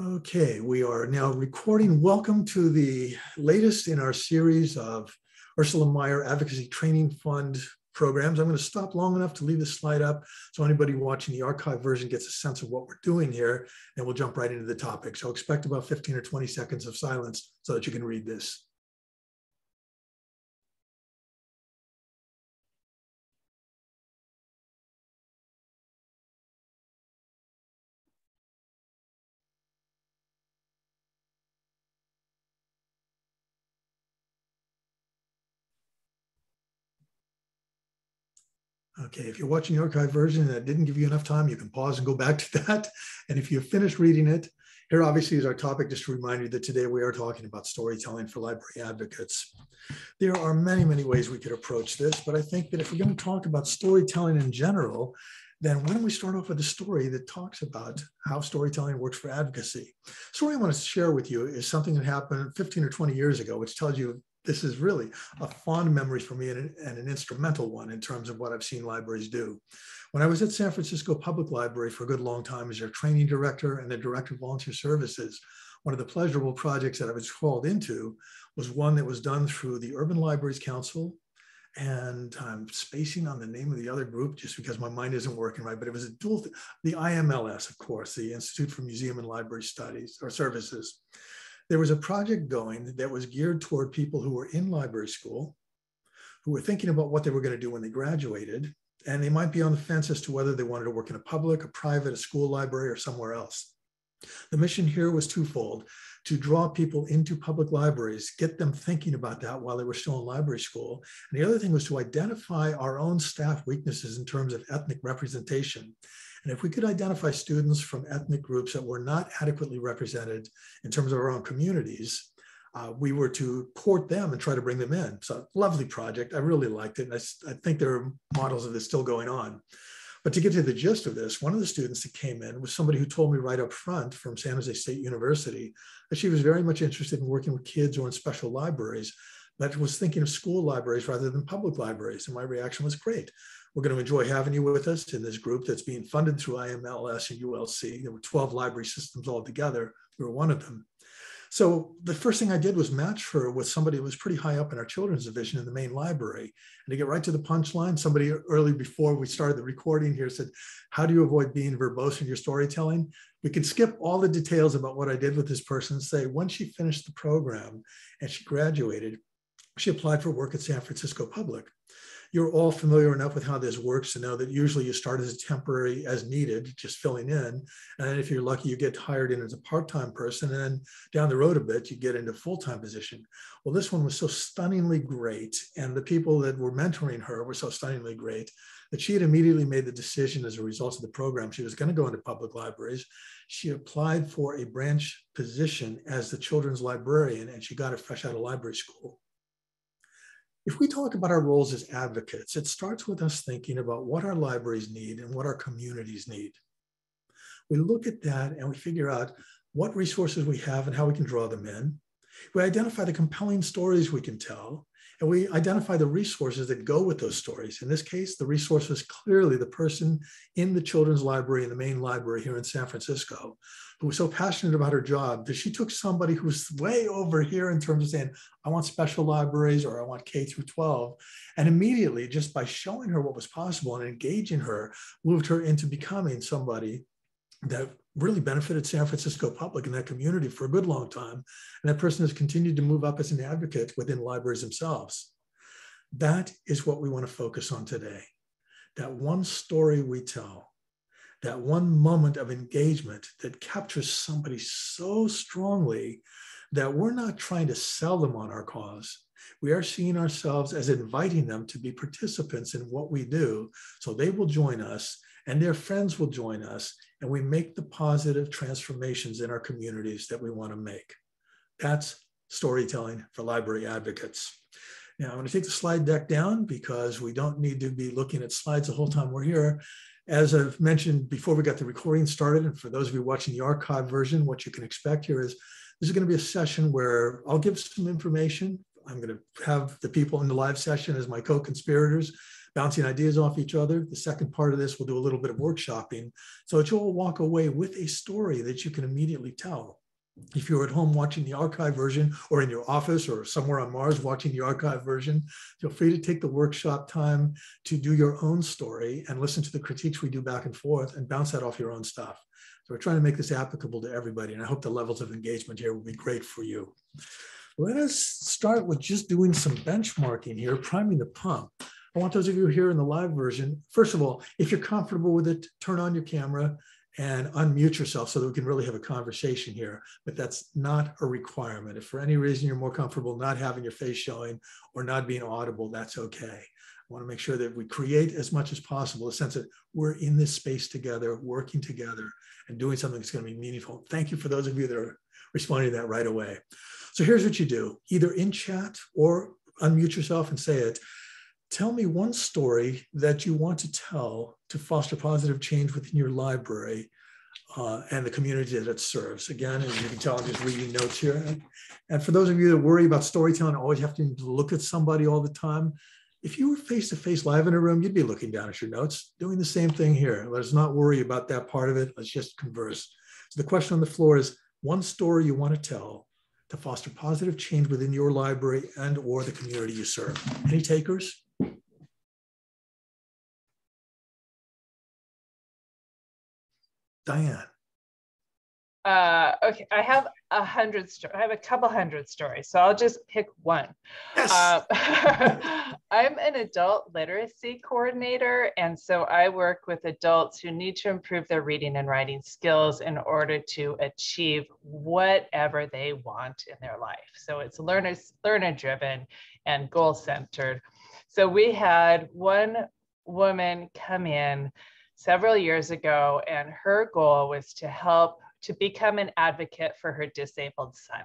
Okay, we are now recording. Welcome to the latest in our series of Ursula Meyer Advocacy Training Fund programs. I'm going to stop long enough to leave the slide up so anybody watching the archive version gets a sense of what we're doing here, and we'll jump right into the topic. So expect about 15 or 20 seconds of silence so that you can read this. Okay, if you're watching the archive version and that didn't give you enough time, you can pause and go back to that. And if you've finished reading it, here obviously is our topic, just to remind you that today we are talking about storytelling for library advocates. There are many, many ways we could approach this, but I think that if we're going to talk about storytelling in general, then why don't we start off with a story that talks about how storytelling works for advocacy? The story I want to share with you is something that happened 15 or 20 years ago, which tells you this is really a fond memory for me and, and, an instrumental one in terms of what I've seen libraries do. When I was at San Francisco Public Library for a good long time as their training director and the director of volunteer services, one of the pleasurable projects that I was called into was one that was done through the Urban Libraries Council. And I'm spacing on the name of the other group just because my mind isn't working right, but it was a dual, the IMLS, of course, the Institute for Museum and Library Studies or Services there was a project going that was geared toward people who were in library school, who were thinking about what they were going to do when they graduated, and they might be on the fence as to whether they wanted to work in a public, a private, a school library, or somewhere else. The mission here was twofold to draw people into public libraries, get them thinking about that while they were still in library school. And the other thing was to identify our own staff weaknesses in terms of ethnic representation and if we could identify students from ethnic groups that were not adequately represented in terms of our own communities, uh, we were to court them and try to bring them in. So lovely project. I really liked it. And I, I think there are models of this still going on. But to get to the gist of this, one of the students that came in was somebody who told me right up front from San Jose State University that she was very much interested in working with kids or in special libraries, but was thinking of school libraries rather than public libraries. And my reaction was great. We're going to enjoy having you with us in this group that's being funded through IMLS and ULC. There were 12 library systems all together. We were one of them. So the first thing I did was match her with somebody who was pretty high up in our children's division in the main library. And to get right to the punchline, somebody early before we started the recording here said, how do you avoid being verbose in your storytelling? We can skip all the details about what I did with this person and say, when she finished the program and she graduated, she applied for work at San Francisco Public you're all familiar enough with how this works to know that usually you start as a temporary as needed, just filling in. And if you're lucky, you get hired in as a part-time person. And then down the road a bit, you get into full-time position. Well, this one was so stunningly great. And the people that were mentoring her were so stunningly great that she had immediately made the decision as a result of the program. She was going to go into public libraries. She applied for a branch position as the children's librarian, and she got it fresh out of library school. If we talk about our roles as advocates, it starts with us thinking about what our libraries need and what our communities need. We look at that and we figure out what resources we have and how we can draw them in. We identify the compelling stories we can tell, and we identify the resources that go with those stories. In this case, the resource was clearly the person in the children's library in the main library here in San Francisco who was so passionate about her job that she took somebody who was way over here in terms of saying, I want special libraries or I want K through 12. And immediately, just by showing her what was possible and engaging her, moved her into becoming somebody that really benefited San Francisco public and that community for a good long time. And that person has continued to move up as an advocate within libraries themselves. That is what we want to focus on today. That one story we tell, that one moment of engagement that captures somebody so strongly that we're not trying to sell them on our cause. We are seeing ourselves as inviting them to be participants in what we do. So they will join us and their friends will join us, and we make the positive transformations in our communities that we want to make. That's storytelling for library advocates. Now, I'm going to take the slide deck down because we don't need to be looking at slides the whole time we're here. As I've mentioned before we got the recording started, and for those of you watching the archive version, what you can expect here is this is going to be a session where I'll give some information. I'm going to have the people in the live session as my co-conspirators bouncing ideas off each other. The second part of this, we'll do a little bit of workshopping so that you'll walk away with a story that you can immediately tell. If you're at home watching the archive version or in your office or somewhere on Mars watching the archive version, feel free to take the workshop time to do your own story and listen to the critiques we do back and forth and bounce that off your own stuff. So we're trying to make this applicable to everybody. And I hope the levels of engagement here will be great for you. Let us start with just doing some benchmarking here, priming the pump. I want those of you here in the live version, first of all, if you're comfortable with it, turn on your camera and unmute yourself so that we can really have a conversation here. But that's not a requirement. If for any reason you're more comfortable not having your face showing or not being audible, that's okay. I want to make sure that we create as much as possible a sense that we're in this space together, working together, and doing something that's going to be meaningful. Thank you for those of you that are responding to that right away. So here's what you do either in chat or unmute yourself and say it. Tell me one story that you want to tell to foster positive change within your library uh, and the community that it serves. Again, as you can tell, I'm just reading notes here. And for those of you that worry about storytelling, always have to look at somebody all the time. If you were face to face live in a room, you'd be looking down at your notes, doing the same thing here. Let's not worry about that part of it. Let's just converse. So the question on the floor is one story you want to tell to foster positive change within your library and or the community you serve. Any takers? Diane. Uh, okay, I have a hundred. Sto- I have a couple hundred stories, so I'll just pick one. Yes. Uh, I'm an adult literacy coordinator, and so I work with adults who need to improve their reading and writing skills in order to achieve whatever they want in their life. So it's learners learner driven and goal centered. So we had one woman come in several years ago, and her goal was to help to become an advocate for her disabled son.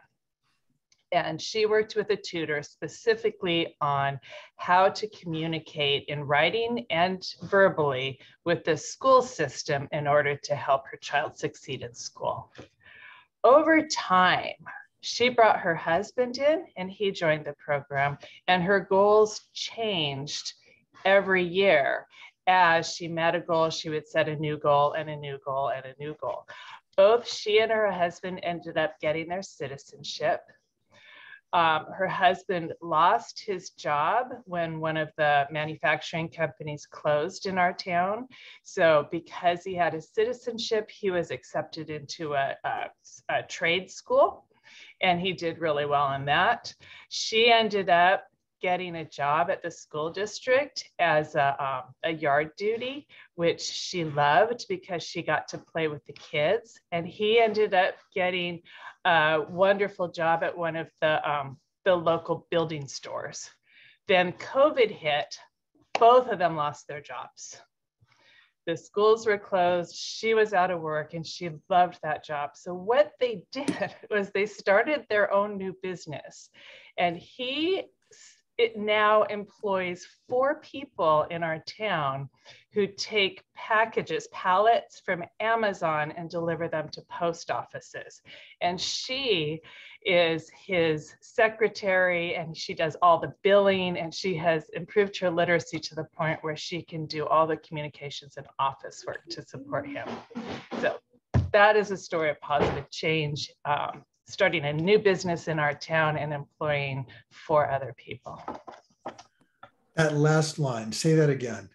And she worked with a tutor specifically on how to communicate in writing and verbally with the school system in order to help her child succeed in school. Over time, she brought her husband in and he joined the program, and her goals changed every year as she met a goal, she would set a new goal and a new goal and a new goal. Both she and her husband ended up getting their citizenship. Um, her husband lost his job when one of the manufacturing companies closed in our town. So, because he had a citizenship, he was accepted into a, a, a trade school and he did really well in that. She ended up getting a job at the school district as a, um, a yard duty, which she loved because she got to play with the kids. And he ended up getting a wonderful job at one of the, um, the local building stores. Then COVID hit, both of them lost their jobs. The schools were closed, she was out of work, and she loved that job. So, what they did was they started their own new business. And he it now employs four people in our town who take packages, pallets from Amazon and deliver them to post offices. And she is his secretary and she does all the billing and she has improved her literacy to the point where she can do all the communications and office work to support him. So that is a story of positive change. Um, starting a new business in our town and employing four other people. That last line, say that again.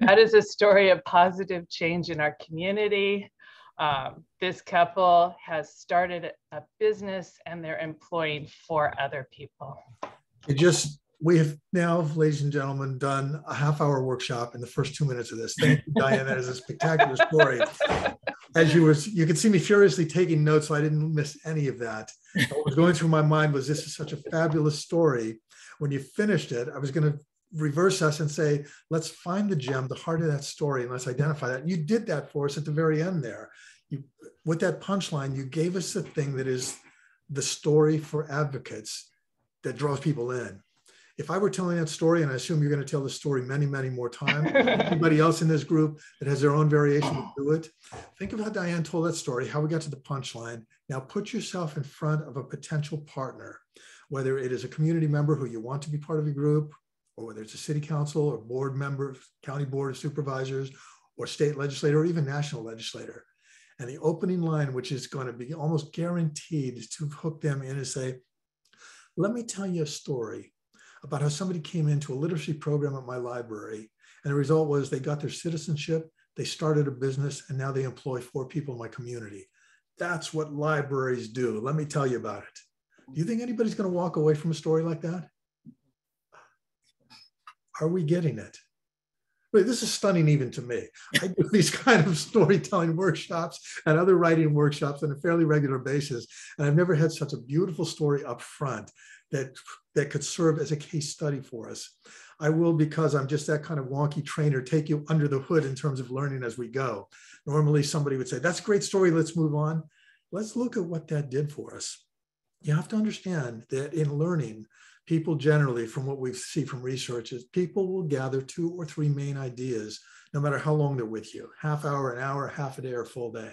That is a story of positive change in our community. Um, this couple has started a business and they're employing four other people. It just we have now, ladies and gentlemen, done a half hour workshop in the first two minutes of this. Thank you, Diane. That is a spectacular story. As you were, you could see me furiously taking notes, so I didn't miss any of that. What was going through my mind was this is such a fabulous story. When you finished it, I was going to reverse us and say, let's find the gem, the heart of that story, and let's identify that. You did that for us at the very end there. You, with that punchline, you gave us the thing that is the story for advocates that draws people in if I were telling that story, and I assume you're going to tell the story many, many more times, anybody else in this group that has their own variation will do it. Think of how Diane told that story, how we got to the punchline. Now put yourself in front of a potential partner, whether it is a community member who you want to be part of your group, or whether it's a city council or board member, county board of supervisors, or state legislator, or even national legislator. And the opening line, which is going to be almost guaranteed to hook them in and say, let me tell you a story about how somebody came into a literacy program at my library. And the result was they got their citizenship, they started a business, and now they employ four people in my community. That's what libraries do. Let me tell you about it. Do you think anybody's going to walk away from a story like that? Are we getting it? Wait, this is stunning even to me. I do these kind of storytelling workshops and other writing workshops on a fairly regular basis. And I've never had such a beautiful story up front that, that could serve as a case study for us. I will, because I'm just that kind of wonky trainer, take you under the hood in terms of learning as we go. Normally, somebody would say, That's a great story, let's move on. Let's look at what that did for us. You have to understand that in learning, people generally, from what we see from research, is people will gather two or three main ideas, no matter how long they're with you half hour, an hour, half a day, or full day.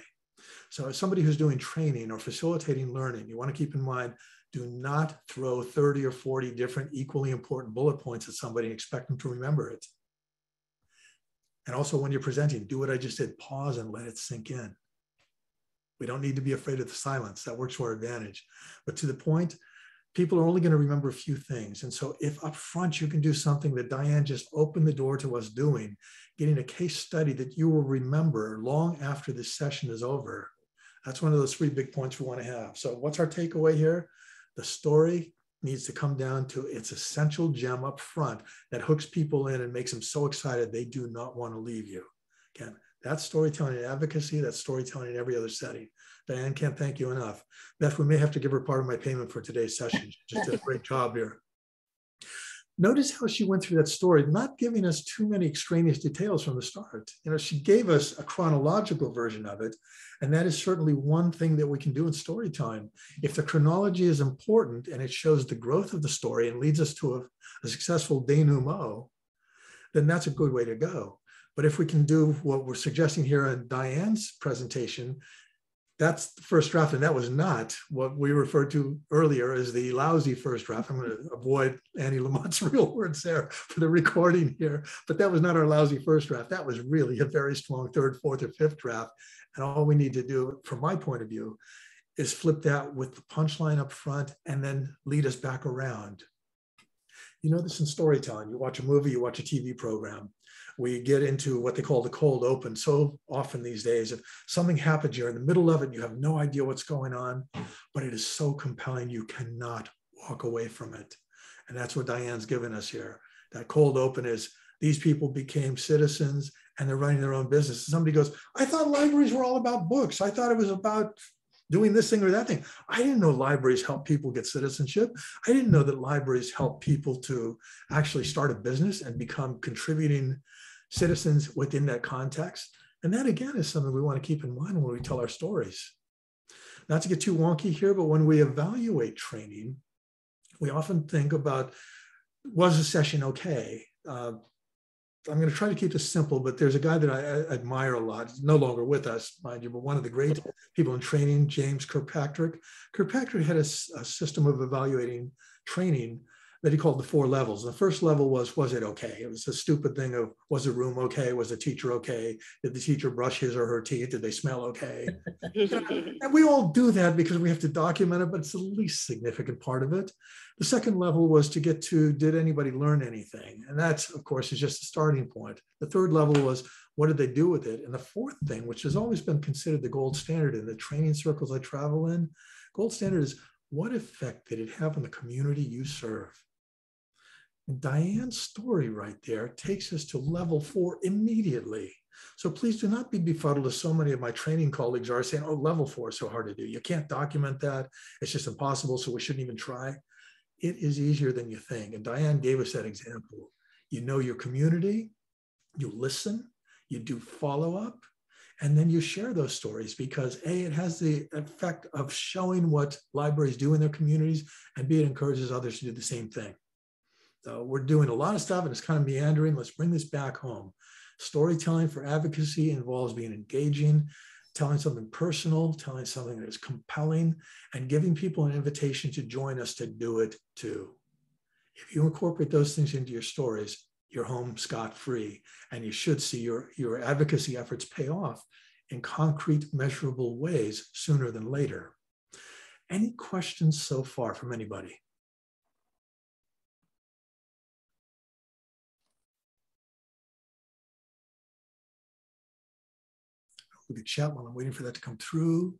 So, as somebody who's doing training or facilitating learning, you want to keep in mind do not throw 30 or 40 different equally important bullet points at somebody and expect them to remember it. And also, when you're presenting, do what I just did pause and let it sink in. We don't need to be afraid of the silence, that works to our advantage. But to the point, people are only going to remember a few things. And so if up front you can do something that Diane just opened the door to us doing, getting a case study that you will remember long after this session is over, that's one of those three big points we want to have. So what's our takeaway here? The story needs to come down to its essential gem up front that hooks people in and makes them so excited they do not want to leave you. Again, that's storytelling and advocacy. That's storytelling in every other setting. Diane can't thank you enough. Beth, we may have to give her part of my payment for today's session. She just did a great job here. Notice how she went through that story, not giving us too many extraneous details from the start. You know, she gave us a chronological version of it, and that is certainly one thing that we can do in story time. If the chronology is important and it shows the growth of the story and leads us to a, a successful denouement, then that's a good way to go. But if we can do what we're suggesting here in Diane's presentation, that's the first draft, and that was not what we referred to earlier as the lousy first draft. I'm going to avoid Annie Lamott's real words there for the recording here, but that was not our lousy first draft. That was really a very strong third, fourth, or fifth draft. And all we need to do, from my point of view, is flip that with the punchline up front and then lead us back around. You know this in storytelling. You watch a movie, you watch a TV program we get into what they call the cold open so often these days. If something happens, you're in the middle of it, you have no idea what's going on, but it is so compelling, you cannot walk away from it. And that's what Diane's given us here. That cold open is these people became citizens and they're running their own business. Somebody goes, I thought libraries were all about books. I thought it was about doing this thing or that thing. I didn't know libraries help people get citizenship. I didn't know that libraries help people to actually start a business and become contributing citizens within that context. And that again is something we want to keep in mind when we tell our stories. Not to get too wonky here, but when we evaluate training, we often think about was the session okay? Uh, I'm going to try to keep this simple, but there's a guy that I, admire a lot, no longer with us, mind you, but one of the great people in training, James Kirkpatrick. Kirkpatrick had a, a system of evaluating training that he called the four levels. The first level was, was it okay? It was a stupid thing of, was the room okay? Was the teacher okay? Did the teacher brush his or her teeth? Did they smell okay? and we all do that because we have to document it, but it's the least significant part of it. The second level was to get to, did anybody learn anything? And that's, of course, is just a starting point. The third level was, what did they do with it? And the fourth thing, which has always been considered the gold standard in the training circles I travel in, gold standard is what effect did it have on the community you serve? Diane's story right there takes us to level four immediately. So please do not be befuddled as so many of my training colleagues are saying, oh, level four is so hard to do. You can't document that. It's just impossible. So we shouldn't even try. It is easier than you think. And Diane gave us that example. You know your community, you listen, you do follow up, and then you share those stories because A, it has the effect of showing what libraries do in their communities, and B, it encourages others to do the same thing. So we're doing a lot of stuff and it's kind of meandering. Let's bring this back home. Storytelling for advocacy involves being engaging, telling something personal, telling something that is compelling, and giving people an invitation to join us to do it too. If you incorporate those things into your stories, you're home scot free, and you should see your, your advocacy efforts pay off in concrete, measurable ways sooner than later. Any questions so far from anybody? Look at chat while I'm waiting for that to come through.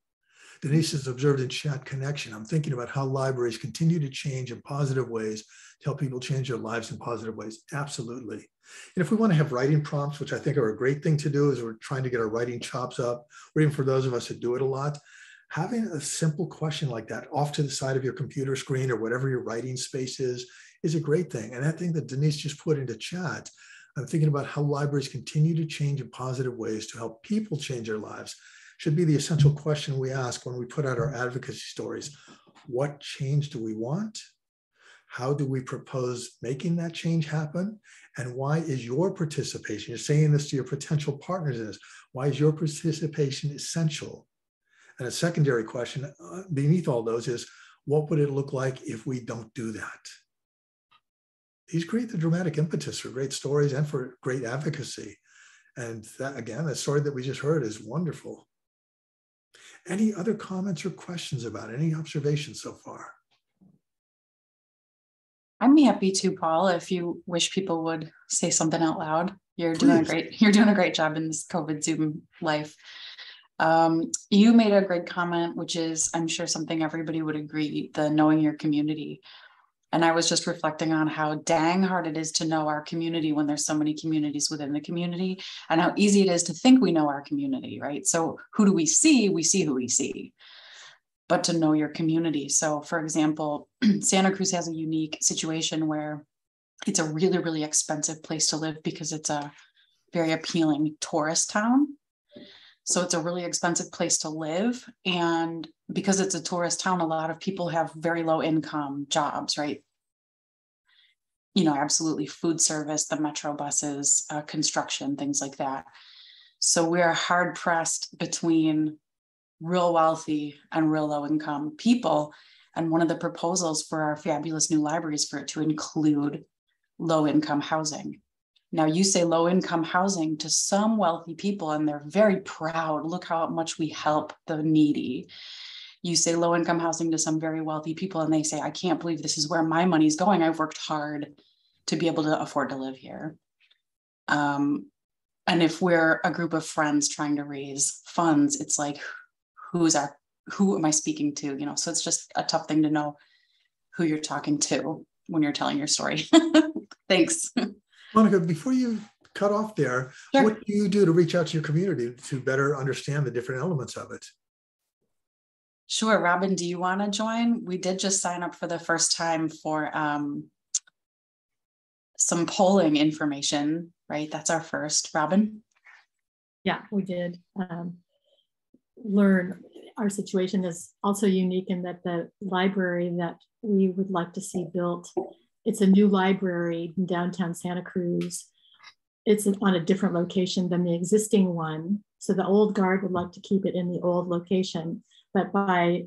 Denise has observed in chat connection. I'm thinking about how libraries continue to change in positive ways to help people change their lives in positive ways. Absolutely. And if we want to have writing prompts, which I think are a great thing to do as we're trying to get our writing chops up, or even for those of us that do it a lot, having a simple question like that off to the side of your computer screen or whatever your writing space is, is a great thing. And that thing that Denise just put into chat, I'm thinking about how libraries continue to change in positive ways to help people change their lives should be the essential question we ask when we put out our advocacy stories. What change do we want? How do we propose making that change happen? And why is your participation, you're saying this to your potential partners in this, why is your participation essential? And a secondary question uh, beneath all those is, what would it look like if we don't do that? These create the dramatic impetus for great stories and for great advocacy. And that, again, the story that we just heard is wonderful. Any other comments or questions about it? Any observations so far? I'm happy to, Paul, if you wish people would say something out loud. You're Please. doing a great, you're doing a great job in this COVID Zoom life. Um, you made a great comment, which is, I'm sure something everybody would agree, the knowing your community. And I was just reflecting on how dang hard it is to know our community when there's so many communities within the community and how easy it is to think we know our community, right? So who do we see? We see who we see. But to know your community. So, for example, Santa Cruz has a unique situation where it's a really, really expensive place to live because it's a very appealing tourist town. So it's a really expensive place to live. And because it's a tourist town, a lot of people have very low income jobs, right? You know, absolutely food service, the metro buses, uh, construction, things like that. So we're hard pressed between real wealthy and real low income people. And one of the proposals for our fabulous new libraries for it to include low income housing. Now, you say low income housing to some wealthy people, and they're very proud. Look how much we help the needy. You say low income housing to some very wealthy people, and they say, I can't believe this is where my money's going. I've worked hard to be able to afford to live here. Um, and if we're a group of friends trying to raise funds, it's like, who's our, who am I speaking to? You know, so it's just a tough thing to know who you're talking to when you're telling your story. Thanks. Monica, before you cut off there, sure. what do you do to reach out to your community to better understand the different elements of it? Sure. Robin, do you want to join? We did just sign up for the first time for um, some polling information, right? That's our first. Robin? Yeah, we did um, learn our situation is also unique in that the library that we would like to see built it's a new library in downtown Santa Cruz. It's on a different location than the existing one. So the old guard would like to keep it in the old location, but by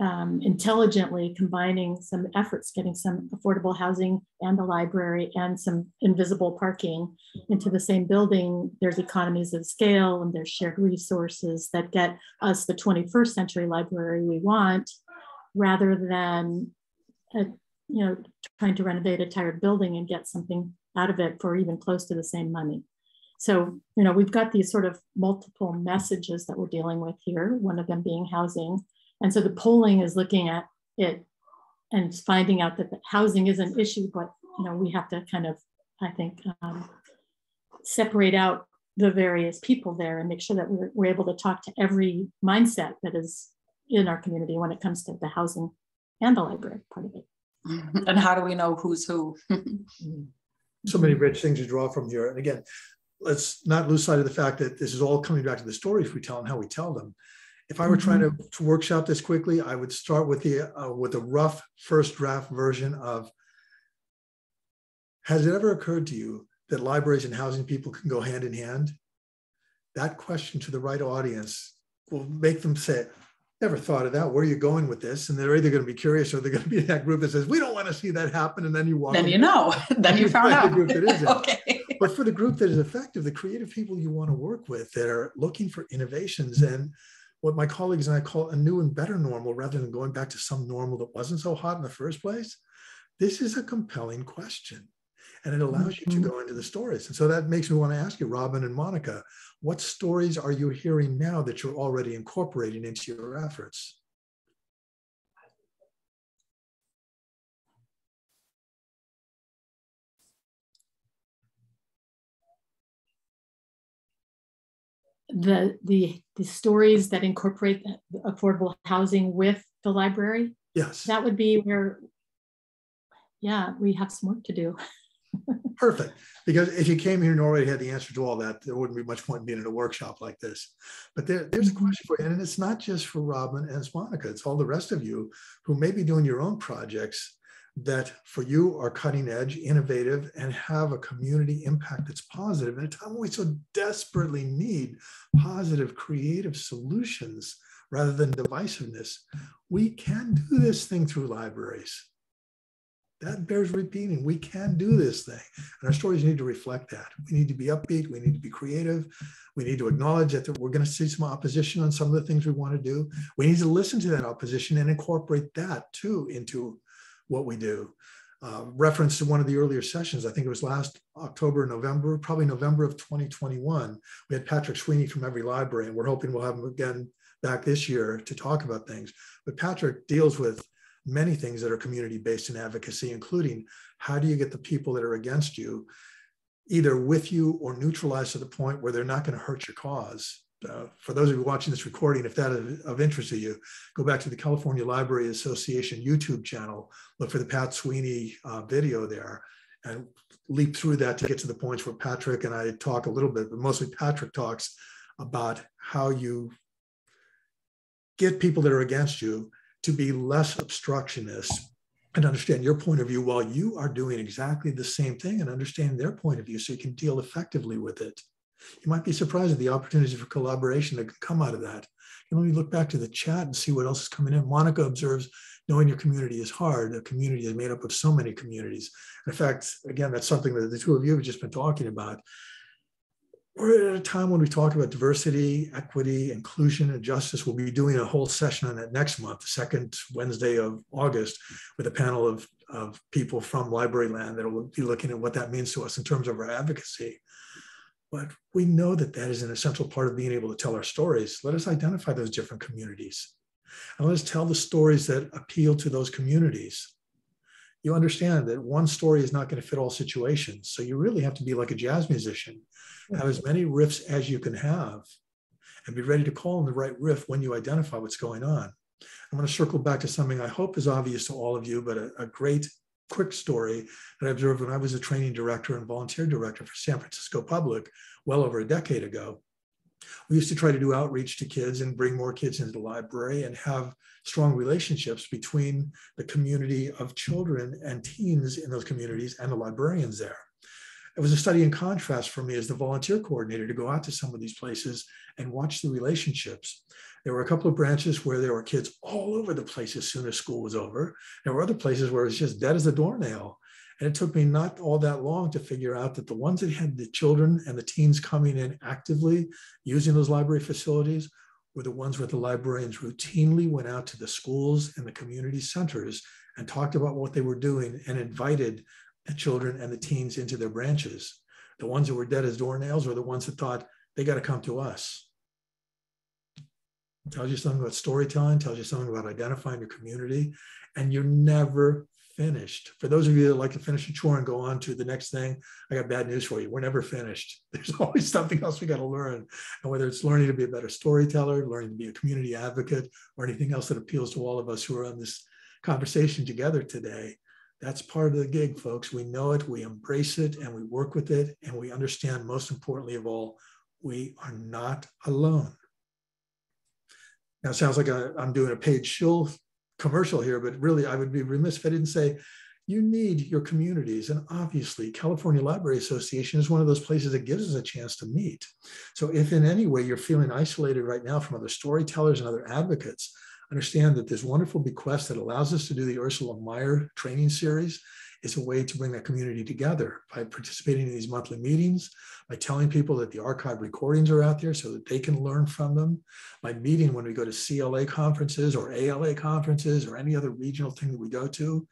um, intelligently combining some efforts, getting some affordable housing and the library and some invisible parking into the same building, there's economies of scale and there's shared resources that get us the 21st century library we want rather than a you know, trying to renovate a tired building and get something out of it for even close to the same money. So, you know, we've got these sort of multiple messages that we're dealing with here, one of them being housing. And so the polling is looking at it and finding out that the housing is an issue, but, you know, we have to kind of, I think, um, separate out the various people there and make sure that we're, we're able to talk to every mindset that is in our community when it comes to the housing and the library part of it. and how do we know who's who? so many rich things to draw from here. And again, let's not lose sight of the fact that this is all coming back to the stories we tell and how we tell them. If I were mm-hmm. trying to, to, workshop this quickly, I would start with the uh, with a rough first draft version of. Has it ever occurred to you that libraries and housing people can go hand in hand? That question to the right audience will make them say, never thought of that. Where are you going with this? And they're either going to be curious or they're going to be in that group that says, we don't want to see that happen. And then you walk. Then you know, then you found out. The group that is okay. But for the group that is effective, the creative people you want to work with that are looking for innovations and what my colleagues and I call a new and better normal rather than going back to some normal that wasn't so hot in the first place. This is a compelling question and it allows you to mm-hmm. go into the stories. And so that makes me want to ask you, Robin and Monica, what stories are you hearing now that you're already incorporating into your efforts? The the the stories that incorporate affordable housing with the library yes that would be where yeah we have some work to do Perfect. Because if you came here and already had the answer to all that, there wouldn't be much point in being in a workshop like this. But there, there's a question for you. And it's not just for Robin and Monica, it's all the rest of you who may be doing your own projects that for you are cutting edge, innovative, and have a community impact that's positive. In a time when we so desperately need positive, creative solutions rather than divisiveness, we can do this thing through libraries that bears repeating. We can do this thing. And our stories need to reflect that. We need to be upbeat. We need to be creative. We need to acknowledge that we're going to see some opposition on some of the things we want to do. We need to listen to that opposition and incorporate that too into what we do. Uh, reference to one of the earlier sessions, I think it was last October, November, probably November of 2021. We had Patrick Sweeney from EveryLibrary, and we're hoping we'll have him again back this year to talk about things. But Patrick deals with many things that are community based in advocacy, including how do you get the people that are against you either with you or neutralized to the point where they're not going to hurt your cause. Uh, for those of you watching this recording, if that is of interest to you, go back to the California Library Association YouTube channel, look for the Pat Sweeney uh, video there, and leap through that to get to the points where Patrick and I talk a little bit, but mostly Patrick talks about how you get people that are against you to be less obstructionist and understand your point of view while you are doing exactly the same thing and understand their point of view so you can deal effectively with it. You might be surprised at the opportunities for collaboration that can come out of that. And know, you look back to the chat and see what else is coming in. Monica observes knowing your community is hard. A community is made up of so many communities. In fact, again, that's something that the two of you have just been talking about we're at a time when we talk about diversity, equity, inclusion, and justice. We'll be doing a whole session on that next month, the second Wednesday of August, with a panel of, of people from library land that will be looking at what that means to us in terms of our advocacy. But we know that that is an essential part of being able to tell our stories. Let us identify those different communities and let us tell the stories that appeal to those communities. You understand that one story is not going to fit all situations. So you really have to be like a jazz musician have as many riffs as you can have and be ready to call on the right riff when you identify what's going on. I'm going to circle back to something I hope is obvious to all of you, but a, a great quick story that I observed when I was a training director and volunteer director for San Francisco Public well over a decade ago. We used to try to do outreach to kids and bring more kids into the library and have strong relationships between the community of children and teens in those communities and the librarians there it was a study in contrast for me as the volunteer coordinator to go out to some of these places and watch the relationships. There were a couple of branches where there were kids all over the place as soon as school was over. There were other places where it was just dead as a doornail. And it took me not all that long to figure out that the ones that had the children and the teens coming in actively using those library facilities were the ones where the librarians routinely went out to the schools and the community centers and talked about what they were doing and invited children and the teens into their branches. The ones that were dead as doornails were the ones that thought they got to come to us. It tells you something about storytelling, tells you something about identifying your community, and you're never finished. For those of you that like to finish a chore and go on to the next thing, I got bad news for you. We're never finished. There's always something else we got to learn. And whether it's learning to be a better storyteller, learning to be a community advocate, or anything else that appeals to all of us who are on this conversation together today, that's part of the gig, folks. We know it, we embrace it, and we work with it, and we understand, most importantly of all, we are not alone. Now, it sounds like i am doing a paid shill commercial here, but really, I would be remiss if I didn't say you need your communities. And obviously, California Library Association is one of those places that gives us a chance to meet. So, if in any way you're feeling isolated right now from other storytellers and other advocates, understand that this wonderful bequest that allows us to do the Ursula Meyer training series is a way to bring that community together by participating in these monthly meetings, by telling people that the archive recordings are out there so that they can learn from them, by meeting when we go to CLA conferences or ALA conferences or any other regional thing that we go to.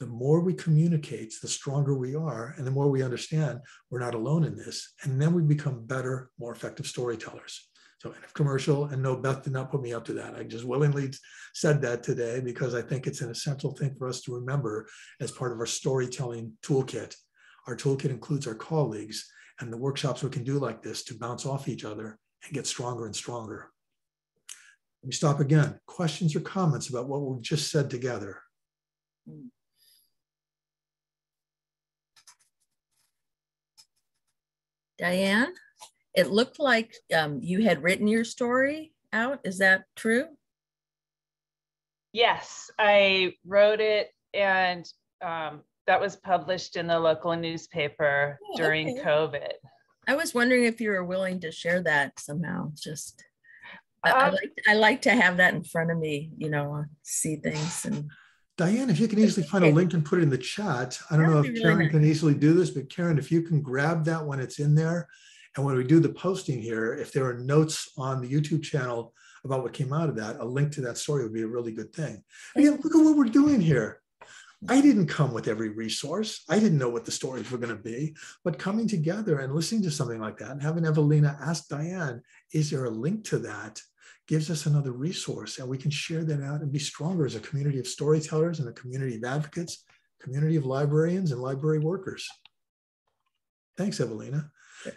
The more we communicate, the stronger we are, and the more we understand we're not alone in this. And then we become better, more effective storytellers. So if commercial, and no, Beth did not put me up to that. I just willingly said that today because I think it's an essential thing for us to remember as part of our storytelling toolkit. Our toolkit includes our colleagues and the workshops we can do like this to bounce off each other and get stronger and stronger. Let me stop again. Questions or comments about what we've just said together? Diane? It looked like um, you had written your story out. Is that true? Yes, I wrote it and um, that was published in the local newspaper oh, during okay. COVID. I was wondering if you were willing to share that somehow. Just, I, I, um, like, I like to have that in front of me, you know, see things and. Diane, if you can easily find a link and put it in the chat. I don't know if Karen really can easily do this, but Karen, if you can grab that when it's in there and when we do the posting here, if there are notes on the YouTube channel about what came out of that, a link to that story would be a really good thing. Again, look at what we're doing here. I didn't come with every resource. I didn't know what the stories were going to be, but coming together and listening to something like that and having Evelina ask Diane, is there a link to that? Gives us another resource and we can share that out and be stronger as a community of storytellers and a community of advocates, community of librarians and library workers. Thanks, Evelina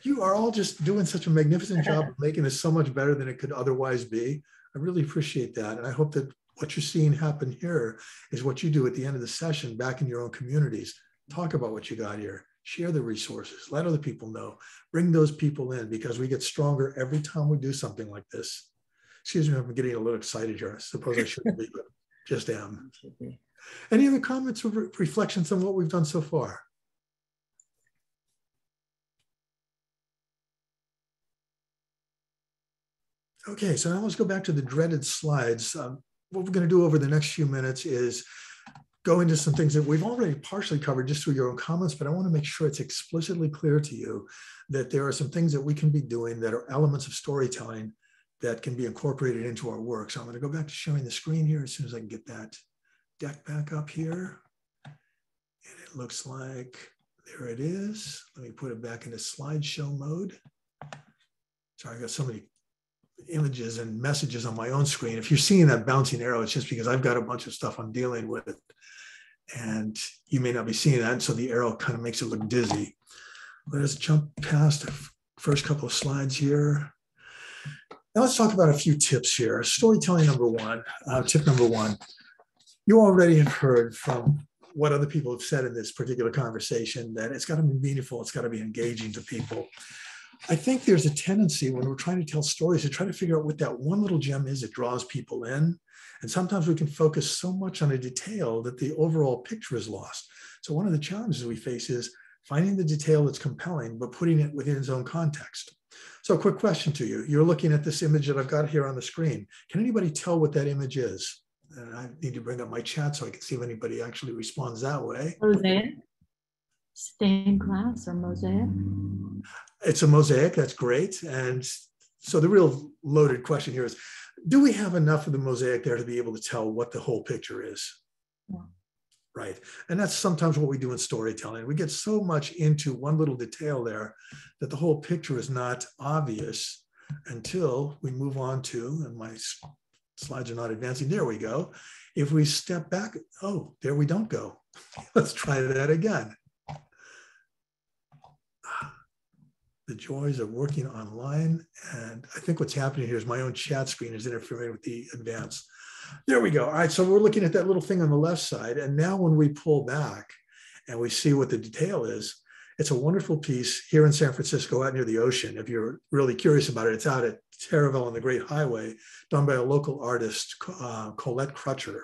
you are all just doing such a magnificent job of making this so much better than it could otherwise be. I really appreciate that. And I hope that what you're seeing happen here is what you do at the end of the session back in your own communities. Talk about what you got here, share the resources, let other people know, bring those people in because we get stronger every time we do something like this. Excuse me, I'm getting a little excited here. I suppose I shouldn't be, but just am. Any other comments or reflections on what we've done so far? Okay, so now let's go back to the dreaded slides. Um, what we're going to do over the next few minutes is go into some things that we've already partially covered just through your own comments, but I want to make sure it's explicitly clear to you that there are some things that we can be doing that are elements of storytelling that can be incorporated into our work. So I'm going to go back to showing the screen here as soon as I can get that deck back up here. And it looks like there it is. Let me put it back into slideshow mode. Sorry, I got so many images and messages on my own screen. If you're seeing that bouncing arrow, it's just because I've got a bunch of stuff I'm dealing with. And you may not be seeing that. And So the arrow kind of makes it look dizzy. Let us jump past the first couple of slides here. Now let's talk about a few tips here. Storytelling number one, uh, tip number one. You already have heard from what other people have said in this particular conversation that it's got to be meaningful, it's got to be engaging to people. I think there's a tendency when we're trying to tell stories to try to figure out what that one little gem is that draws people in. And sometimes we can focus so much on a detail that the overall picture is lost. So, one of the challenges we face is finding the detail that's compelling, but putting it within its own context. So, a quick question to you. You're looking at this image that I've got here on the screen. Can anybody tell what that image is? And I need to bring up my chat so I can see if anybody actually responds that way. Mosaic, stained glass, or mosaic? It's a mosaic. That's great. And so the real loaded question here is, do we have enough of the mosaic there to be able to tell what the whole picture is? Yeah. Right. And that's sometimes what we do in storytelling. We get so much into one little detail there that the whole picture is not obvious until we move on to, and my slides are not advancing. There we go. If we step back, oh, there we don't go. Let's try that again. The joys of working online. And I think what's happening here is my own chat screen is interfering with the advance. There we go. All right, so we're looking at that little thing on the left side. And now when we pull back and we see what the detail is, it's a wonderful piece here in San Francisco out near the ocean. If you're really curious about it, it's out at Taraval on the Great Highway, done by a local artist, uh, Colette Crutcher.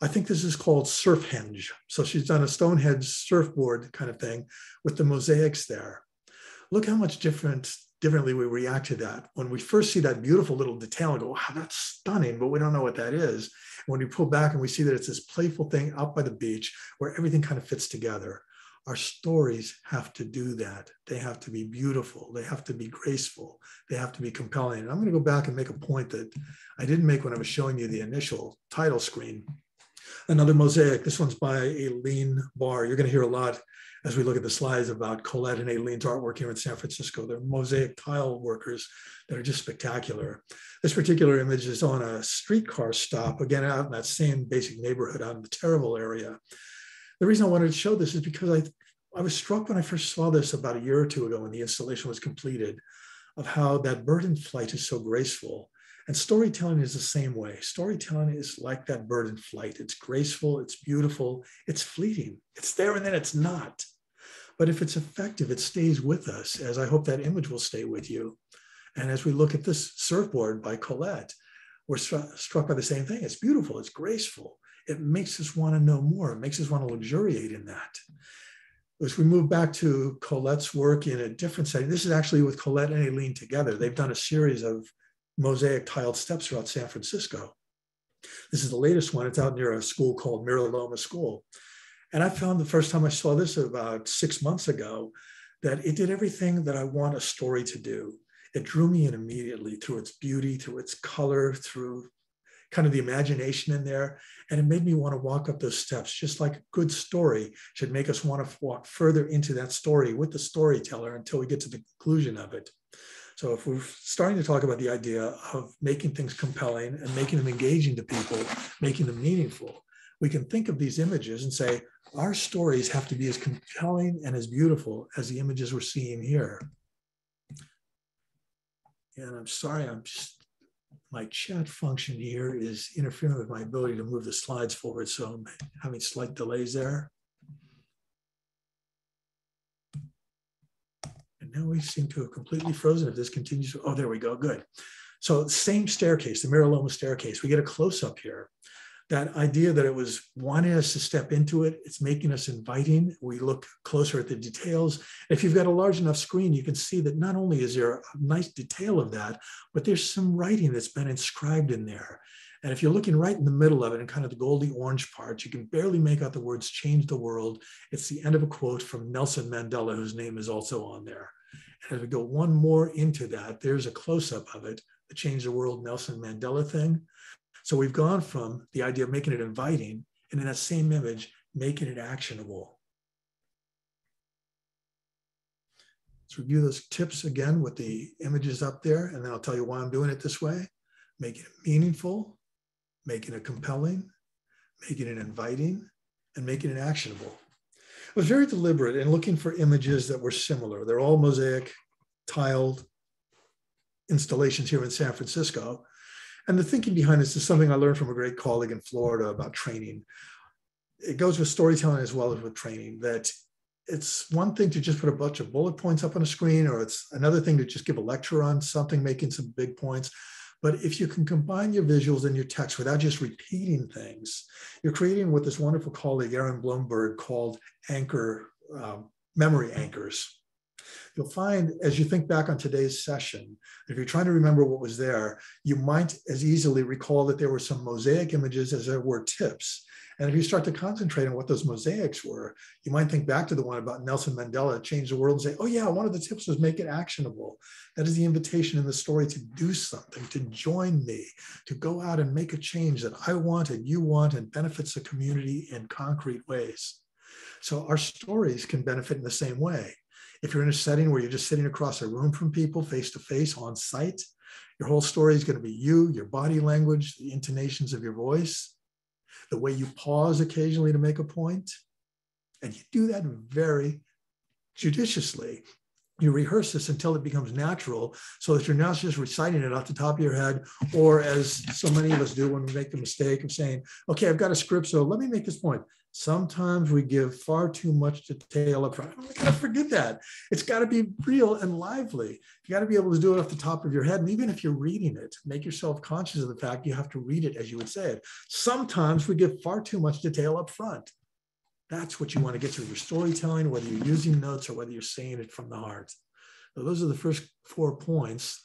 I think this is called Surfhenge. So she's done a Stonehenge surfboard kind of thing with the mosaics there look how much different differently we react to that. When we first see that beautiful little detail and go, wow, that's stunning, but we don't know what that is. when we pull back and we see that it's this playful thing out by the beach where everything kind of fits together. Our stories have to do that. They have to be beautiful. They have to be graceful. They have to be compelling. And I'm going to go back and make a point that I didn't make when I was showing you the initial title screen. Another mosaic. This one's by Aileen Barr. You're going to hear a lot as we look at the slides about Colette and Aileen's artwork here in San Francisco. They're mosaic tile workers that are just spectacular. This particular image is on a streetcar stop, again, out in that same basic neighborhood out in the Taraval area. The reason I wanted to show this is because I, I was struck when I first saw this about a year or two ago when the installation was completed of how that bird in flight is so graceful. And storytelling is the same way. Storytelling is like that bird in flight. It's graceful, it's beautiful, it's fleeting. It's there and then it's not. But if it's effective, it stays with us, as I hope that image will stay with you. And as we look at this surfboard by Colette, we're stru- struck by the same thing. It's beautiful, it's graceful. It makes us want to know more, it makes us want to luxuriate in that. As we move back to Colette's work in a different setting, this is actually with Colette and Aileen together. They've done a series of mosaic tiled steps throughout San Francisco. This is the latest one. It's out near a school called Miraloma School. And I found the first time I saw this about six months ago that it did everything that I want a story to do. It drew me in immediately through its beauty, through its color, through kind of the imagination in there. And it made me want to walk up those steps, just like a good story should make us want to walk further into that story with the storyteller until we get to the conclusion of it. So if we're starting to talk about the idea of making things compelling and making them engaging to people, making them meaningful, we can think of these images and say, our stories have to be as compelling and as beautiful as the images we're seeing here. And I'm sorry, I'm just, my chat function here is interfering with my ability to move the slides forward. So I'm having slight delays there. And now we seem to have completely frozen. If this continues, oh, there we go, good. So same staircase, the Miraloma staircase. We get a close up here that idea that it was wanting us to step into it, it's making us inviting. We look closer at the details. If you've got a large enough screen, you can see that not only is there a nice detail of that, but there's some writing that's been inscribed in there. And if you're looking right in the middle of it in kind of the goldy orange part, you can barely make out the words change the world. It's the end of a quote from Nelson Mandela, whose name is also on there. And as we go one more into that, there's a close up of it, the change the world Nelson Mandela thing. So we've gone from the idea of making it inviting and in that same image, making it actionable. Let's review those tips again with the images up there, and then I'll tell you why I'm doing it this way. Making it meaningful, making it compelling, making it inviting, and making it actionable. I was very deliberate in looking for images that were similar. They're all mosaic, tiled installations here in San Francisco. And the thinking behind this is something I learned from a great colleague in Florida about training. It goes with storytelling as well as with training that it's one thing to just put a bunch of bullet points up on a screen, or it's another thing to just give a lecture on something, making some big points. But if you can combine your visuals and your text without just repeating things, you're creating what this wonderful colleague, Aaron Blomberg, called anchor, um, memory anchors. You'll find as you think back on today's session, if you're trying to remember what was there, you might as easily recall that there were some mosaic images as there were tips. And if you start to concentrate on what those mosaics were, you might think back to the one about Nelson Mandela, change the world, and say, oh, yeah, one of the tips was make it actionable. That is the invitation in the story to do something, to join me, to go out and make a change that I want and you want and benefits the community in concrete ways. So our stories can benefit in the same way. If you're in a setting where you're just sitting across a room from people face to face on site, your whole story is going to be you, your body language, the intonations of your voice, the way you pause occasionally to make a point. And you do that very judiciously. You rehearse this until it becomes natural so that you're not just reciting it off the top of your head, or as so many of us do when we make the mistake of saying, okay, I've got a script, so let me make this point. Sometimes we give far too much detail up oh, front. We gotta forget that. It's got to be real and lively. You got to be able to do it off the top of your head. And even if you're reading it, make yourself conscious of the fact you have to read it as you would say it. Sometimes we give far too much detail up front. That's what you want to get to your storytelling, whether you're using notes or whether you're saying it from the heart. So those are the first four points.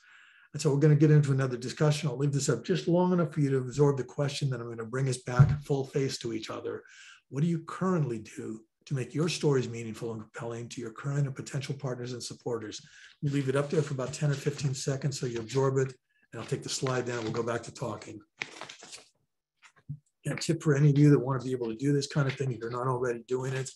And so we're going to get into another discussion. I'll leave this up just long enough for you to absorb the question. Then I'm going to bring us back full face to each other. What do you currently do to make your stories meaningful and compelling to your current and potential partners and supporters? Leave it up there for about 10 or 15 seconds so you absorb it. And I'll take the slide down. We'll go back to talking. And a tip for any of you that want to be able to do this kind of thing, if you're not already doing it,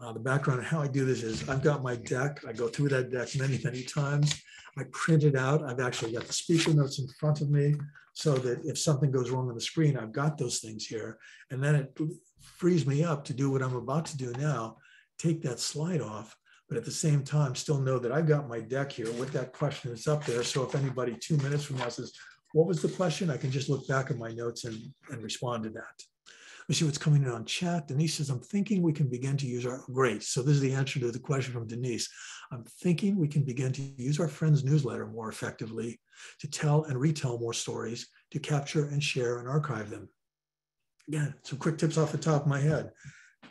uh, the background of how I do this is I've got my deck. I go through that deck many, many times. I print it out. I've actually got the speaker notes in front of me so that if something goes wrong on the screen, I've got those things here. And then it frees me up to do what I'm about to do now, take that slide off, but at the same time, still know that I've got my deck here with that question that's up there. So if anybody two minutes from now says, what was the question? I can just look back at my notes and, and respond to that. We see what's coming in on chat. Denise says, I'm thinking we can begin to use our, great. So this is the answer to the question from Denise. I'm thinking we can begin to use our friends newsletter more effectively to tell and retell more stories, to capture and share and archive them. Again, some quick tips off the top of my head.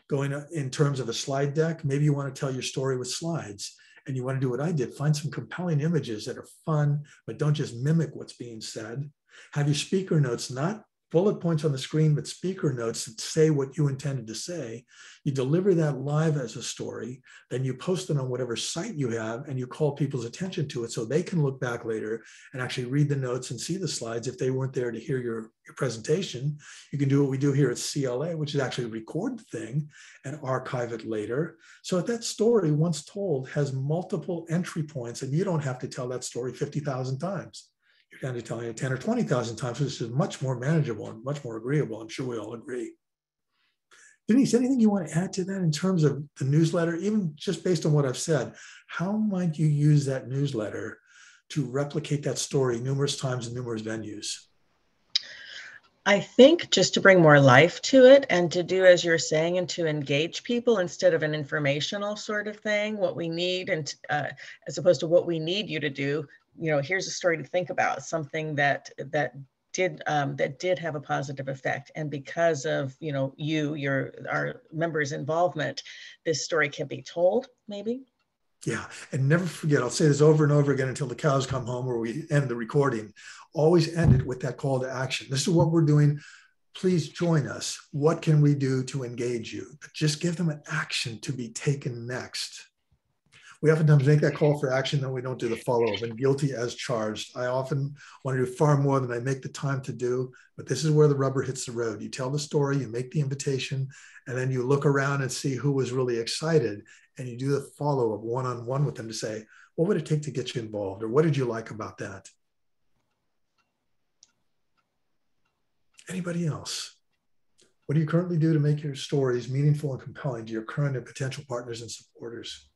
Going in terms of a slide deck, maybe you want to tell your story with slides and you want to do what I did, find some compelling images that are fun, but don't just mimic what's being said. Have your speaker notes not bullet points on the screen, but speaker notes that say what you intended to say. You deliver that live as a story, then you post it on whatever site you have, and you call people's attention to it so they can look back later and actually read the notes and see the slides if they weren't there to hear your, your presentation. You can do what we do here at CLA, which is actually record the thing and archive it later. So that story, once told, has multiple entry points, and you don't have to tell that story 50,000 times you're down to telling it 10 or 20,000 times, So this is much more manageable and much more agreeable. I'm sure we all agree. Denise, anything you want to add to that in terms of the newsletter, even just based on what I've said? How might you use that newsletter to replicate that story numerous times in numerous venues? I think just to bring more life to it and to do as you're saying and to engage people instead of an informational sort of thing, what we need and uh, as opposed to what we need you to do, you know, here's a story to think about, something that that did um, that did have a positive effect, and because of you know you, your our members' involvement, this story can be told. Maybe. Yeah, and never forget. I'll say this over and over again until the cows come home, where we end the recording. Always end it with that call to action. This is what we're doing please join us. What can we do to engage you? But just give them an action to be taken next we oftentimes make that call for action, then we don't do the follow up and guilty as charged. I often want to do far more than I make the time to do, but this is where the rubber hits the road. You tell the story, you make the invitation, and then you look around and see who was really excited, and you do the follow up one on one with them to say, what would it take to get you involved, or what did you like about that? Anybody else? What do you currently do to make your stories meaningful and compelling to your current and potential partners and supporters?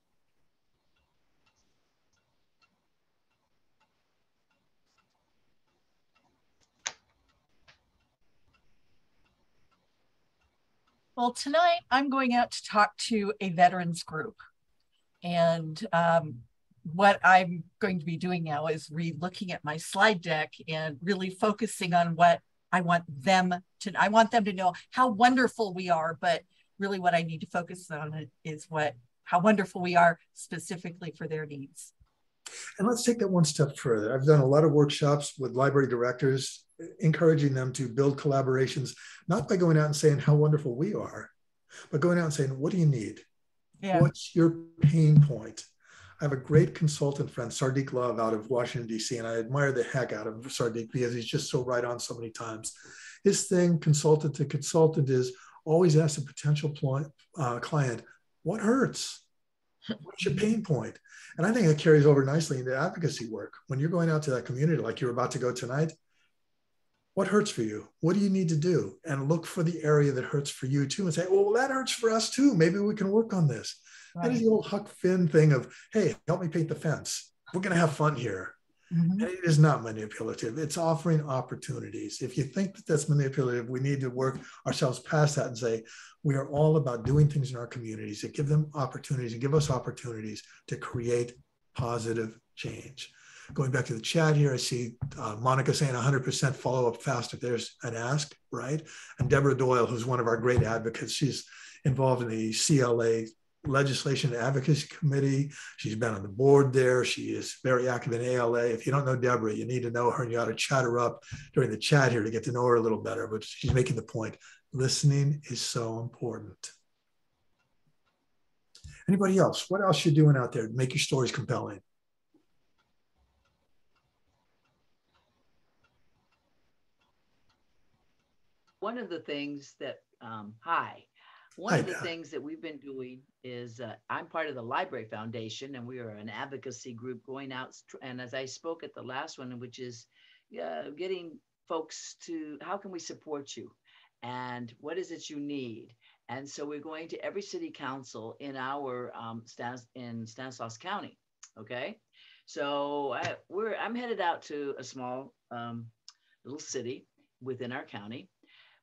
Well, tonight I'm going out to talk to a veterans group. And um, what I'm going to be doing now is re looking at my slide deck and really focusing on what I want them to I want them to know how wonderful we are, but really what I need to focus on is what how wonderful we are specifically for their needs. And let's take that one step further. I've done a lot of workshops with library directors, encouraging them to build collaborations, not by going out and saying how wonderful we are, but going out and saying, what do you need? Yeah. What's your pain point? I have a great consultant friend, Sardik Love, out of Washington, D.C., and I admire the heck out of Sardik because he's just so right on so many times. His thing, consultant to consultant, is always ask a potential pl- uh, client, what hurts? What's your pain point? And I think it carries over nicely into advocacy work. When you're going out to that community, like you're about to go tonight, what hurts for you? What do you need to do? And look for the area that hurts for you too and say, well, that hurts for us too. Maybe we can work on this. Right. That is the old Huck Finn thing of, hey, help me paint the fence. We're going to have fun here. Mm-hmm. And it is not manipulative. It's offering opportunities. If you think that that's manipulative, we need to work ourselves past that and say, we are all about doing things in our communities that give them opportunities and give us opportunities to create positive change. Going back to the chat here, I see uh, Monica saying 100% follow up fast if there's an ask, right? And Deborah Doyle, who's one of our great advocates, she's involved in the CLA Legislation Advocacy Committee. She's been on the board there. She is very active in ALA. If you don't know Deborah, you need to know her and you ought to chat her up during the chat here to get to know her a little better. But she's making the point listening is so important. Anybody else? What else you doing out there to make your stories compelling? One of the things that, um, hi, one Hi, of the Pat. things that we've been doing is uh, I'm part of the Library Foundation, and we are an advocacy group going out. And as I spoke at the last one, which is uh, getting folks to how can we support you, and what is it you need. And so we're going to every city council in our um, Stanis, in Stanislaus County. Okay, so I, we're I'm headed out to a small um, little city within our county.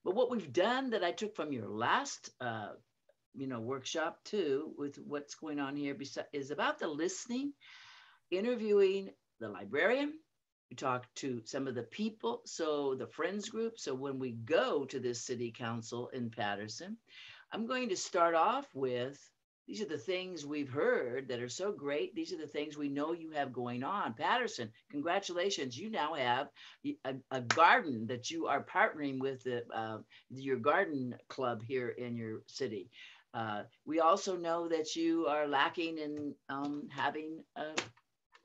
But what we've done that I took from your last, uh, you know, workshop too, with what's going on here, is about the listening, interviewing the librarian. We talk to some of the people, so the friends group. So when we go to this city council in Patterson, I'm going to start off with these are the things we've heard that are so great. These are the things we know you have going on. Patterson, congratulations. You now have a garden that you are partnering with the, uh, your garden club here in your city. Uh, we also know that you are lacking in um, having, uh,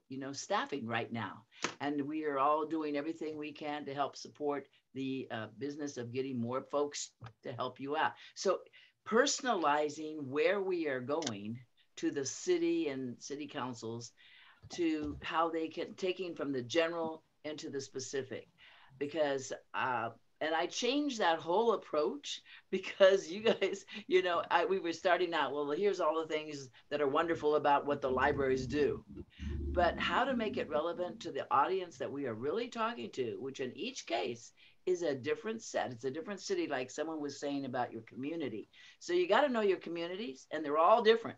you know, staffing right now, and we are all doing everything we can to help support the uh, business of getting more folks to help you out. So personalizing where we are going to the city and city councils to how they can taking from the general into the specific because uh and I changed that whole approach because you guys, you know, I, we were starting out. Well, here's all the things that are wonderful about what the libraries do, but how to make it relevant to the audience that we are really talking to, which in each case is a different set. It's a different city, like someone was saying about your community. So you got to know your communities, and they're all different,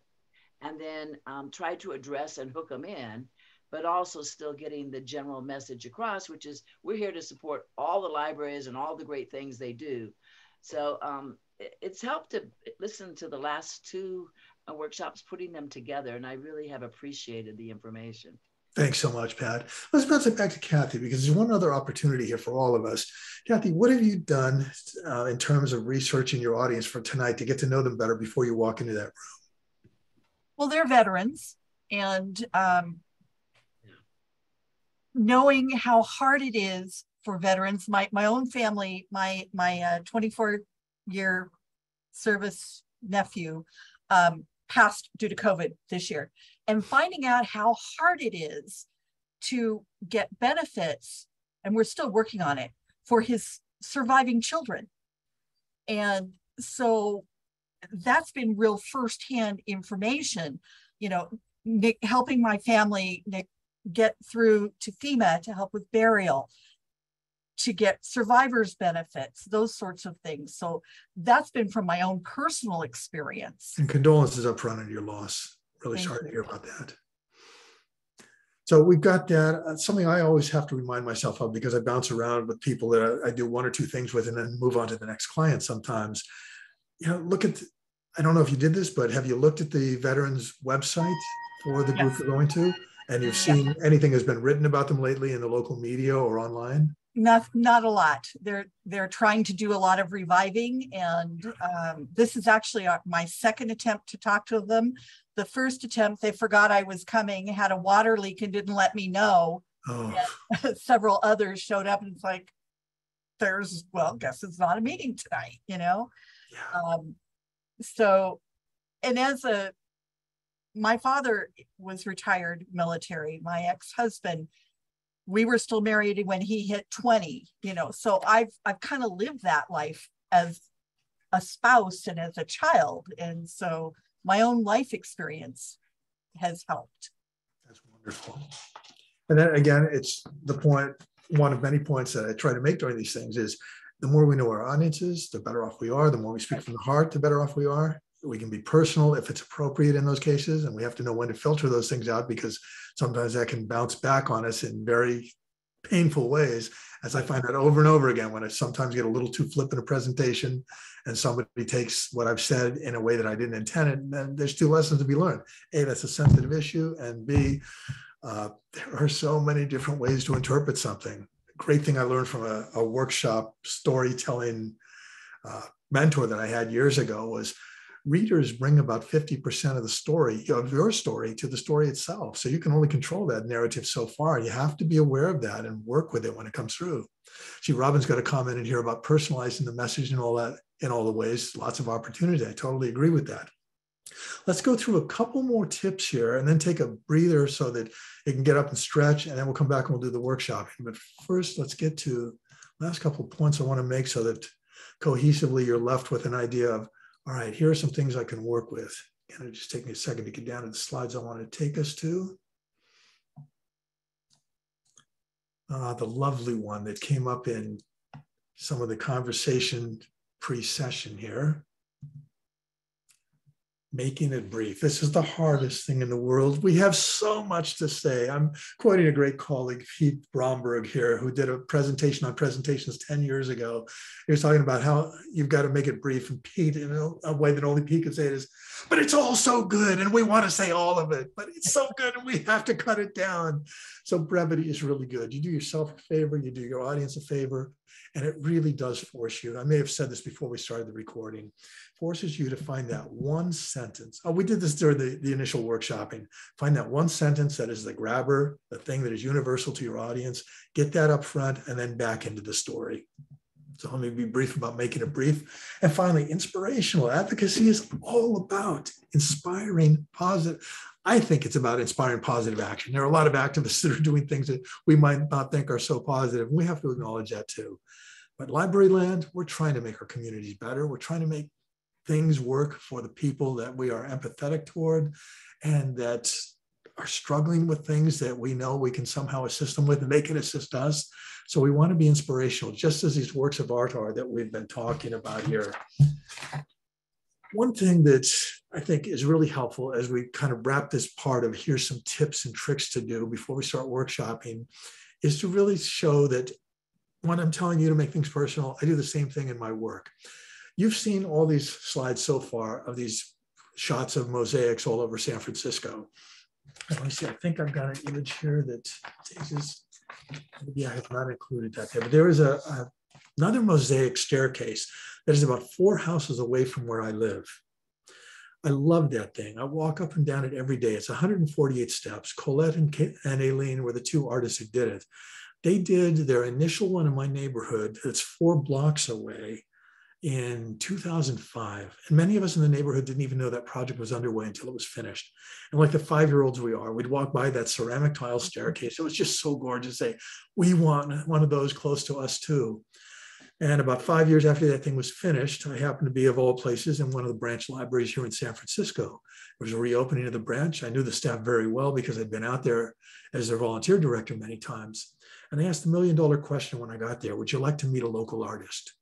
and then um, try to address and hook them in but also still getting the general message across, which is we're here to support all the libraries and all the great things they do. So um, it's helped to listen to the last two uh, workshops, putting them together, and I really have appreciated the information. Thanks so much, Pat. Let's bounce it back to Kathy because there's one other opportunity here for all of us. Kathy, what have you done uh, in terms of researching your audience for tonight to get to know them better before you walk into that room? Well, they're veterans, and um, knowing how hard it is for veterans, my my own family, my my uh, 24 year service nephew um, passed due to COVID this year, and finding out how hard it is to get benefits, and we're still working on it for his surviving children, and so that's been real firsthand information. You know, Nick, helping my family Nick, get through to FEMA to help with burial, to get survivors benefits, those sorts of things. So that's been from my own personal experience. And condolences up front on your loss. Really Thank sorry to hear about that. So we've got that. Uh, something I always have to remind myself of because I bounce around with people that I, I do one or two things with and then move on to the next client sometimes. You know, look at, I don't know if you did this, but have you looked at the veterans website for the group Yes. you're going to? And you've seen anything has been written about them lately in the local media or online? Not not a lot. They're they're trying to do a lot of reviving, and um, this is actually my second attempt to talk to them. The first attempt, they forgot I was coming, had a water leak, and didn't let me know. Oh, several others showed up and it's like there's well guess it's not a meeting tonight you know yeah. um so and as a my father was retired military my ex-husband we were still married when he hit 20 you know so i've i've kind of lived that life as a spouse and as a child and so my own life experience has helped That's wonderful. And then again, it's the point, one of many points that I try to make during these things is the more we know our audiences, the better off we are. The more we speak from the heart, the better off we are. We can be personal if it's appropriate in those cases. And we have to know when to filter those things out because sometimes that can bounce back on us in very painful ways, as I find that over and over again when I sometimes get a little too flip in a presentation and somebody takes what I've said in a way that I didn't intend it, then there's two lessons to be learned. A, that's a sensitive issue, and B, uh, there are so many different ways to interpret something. Great thing I learned from a, a workshop storytelling uh, mentor that I had years ago was readers bring about 50% of the story of your story to the story itself. So you can only control that narrative so far. You have to be aware of that and work with it when it comes through. See, Robin's got a comment in here about personalizing the message and all that in all the ways, lots of opportunity. I totally agree with that. Let's go through a couple more tips here and then take a breather so that it can get up and stretch, and then we'll come back and we'll do the workshop But first, let's get to last couple of points I want to make so that cohesively you're left with an idea of all right, here are some things I can work with. Can it just take me a second to get down to the slides I want to take us to? Uh, the lovely one that came up in some of the conversation pre-session here making it brief. This is the hardest thing in the world. We have so much to say. I'm quoting a great colleague, Pete Bromberg here, who did a presentation on presentations 10 years ago. He was talking about how you've got to make it brief. And Pete, in a, a way that only Pete could say it is, but it's all so good. And we want to say all of it, but it's so good and we have to cut it down. So brevity is really good. You do yourself a favor, you do your audience a favor, and it really does force you. I may have said this before we started the recording forces you to find that one sentence. Oh, we did this during the, the initial workshopping. Find that one sentence that is the grabber, the thing that is universal to your audience, get that up front, and then back into the story. So let me be brief about making it brief. And finally, inspirational advocacy is all about inspiring positive. I think it's about inspiring positive action. There are a lot of activists that are doing things that we might not think are so positive. We have to acknowledge that too. But Library Land, we're trying to make our communities better. We're trying to make things work for the people that we are empathetic toward and that are struggling with things that we know we can somehow assist them with and they can assist us. So we want to be inspirational, just as these works of art are that we've been talking about here. One thing that I think is really helpful as we kind of wrap this part of here's some tips and tricks to do before we start workshopping is to really show that when I'm telling you to make things personal, I do the same thing in my work. You've seen all these slides so far of these shots of mosaics all over San Francisco. Let me see, I think I've got an image here that takes maybe I have not included that there, but there is a, a, another mosaic staircase that is about four houses away from where I live. I love that thing. I walk up and down it every day. It's 148 steps. Colette and, and Aileen were the two artists who did it. They did their initial one in my neighborhood It's four blocks away in 2005. And many of us in the neighborhood didn't even know that project was underway until it was finished. And like the five year olds we are, we'd walk by that ceramic tile staircase. It was just so gorgeous. Say, we want one of those close to us too. And about five years after that thing was finished, I happened to be, of all places, in one of the branch libraries here in San Francisco. It was a reopening of the branch. I knew the staff very well because I'd been out there as their volunteer director many times. And I asked the million dollar question when I got there Would you like to meet a local artist?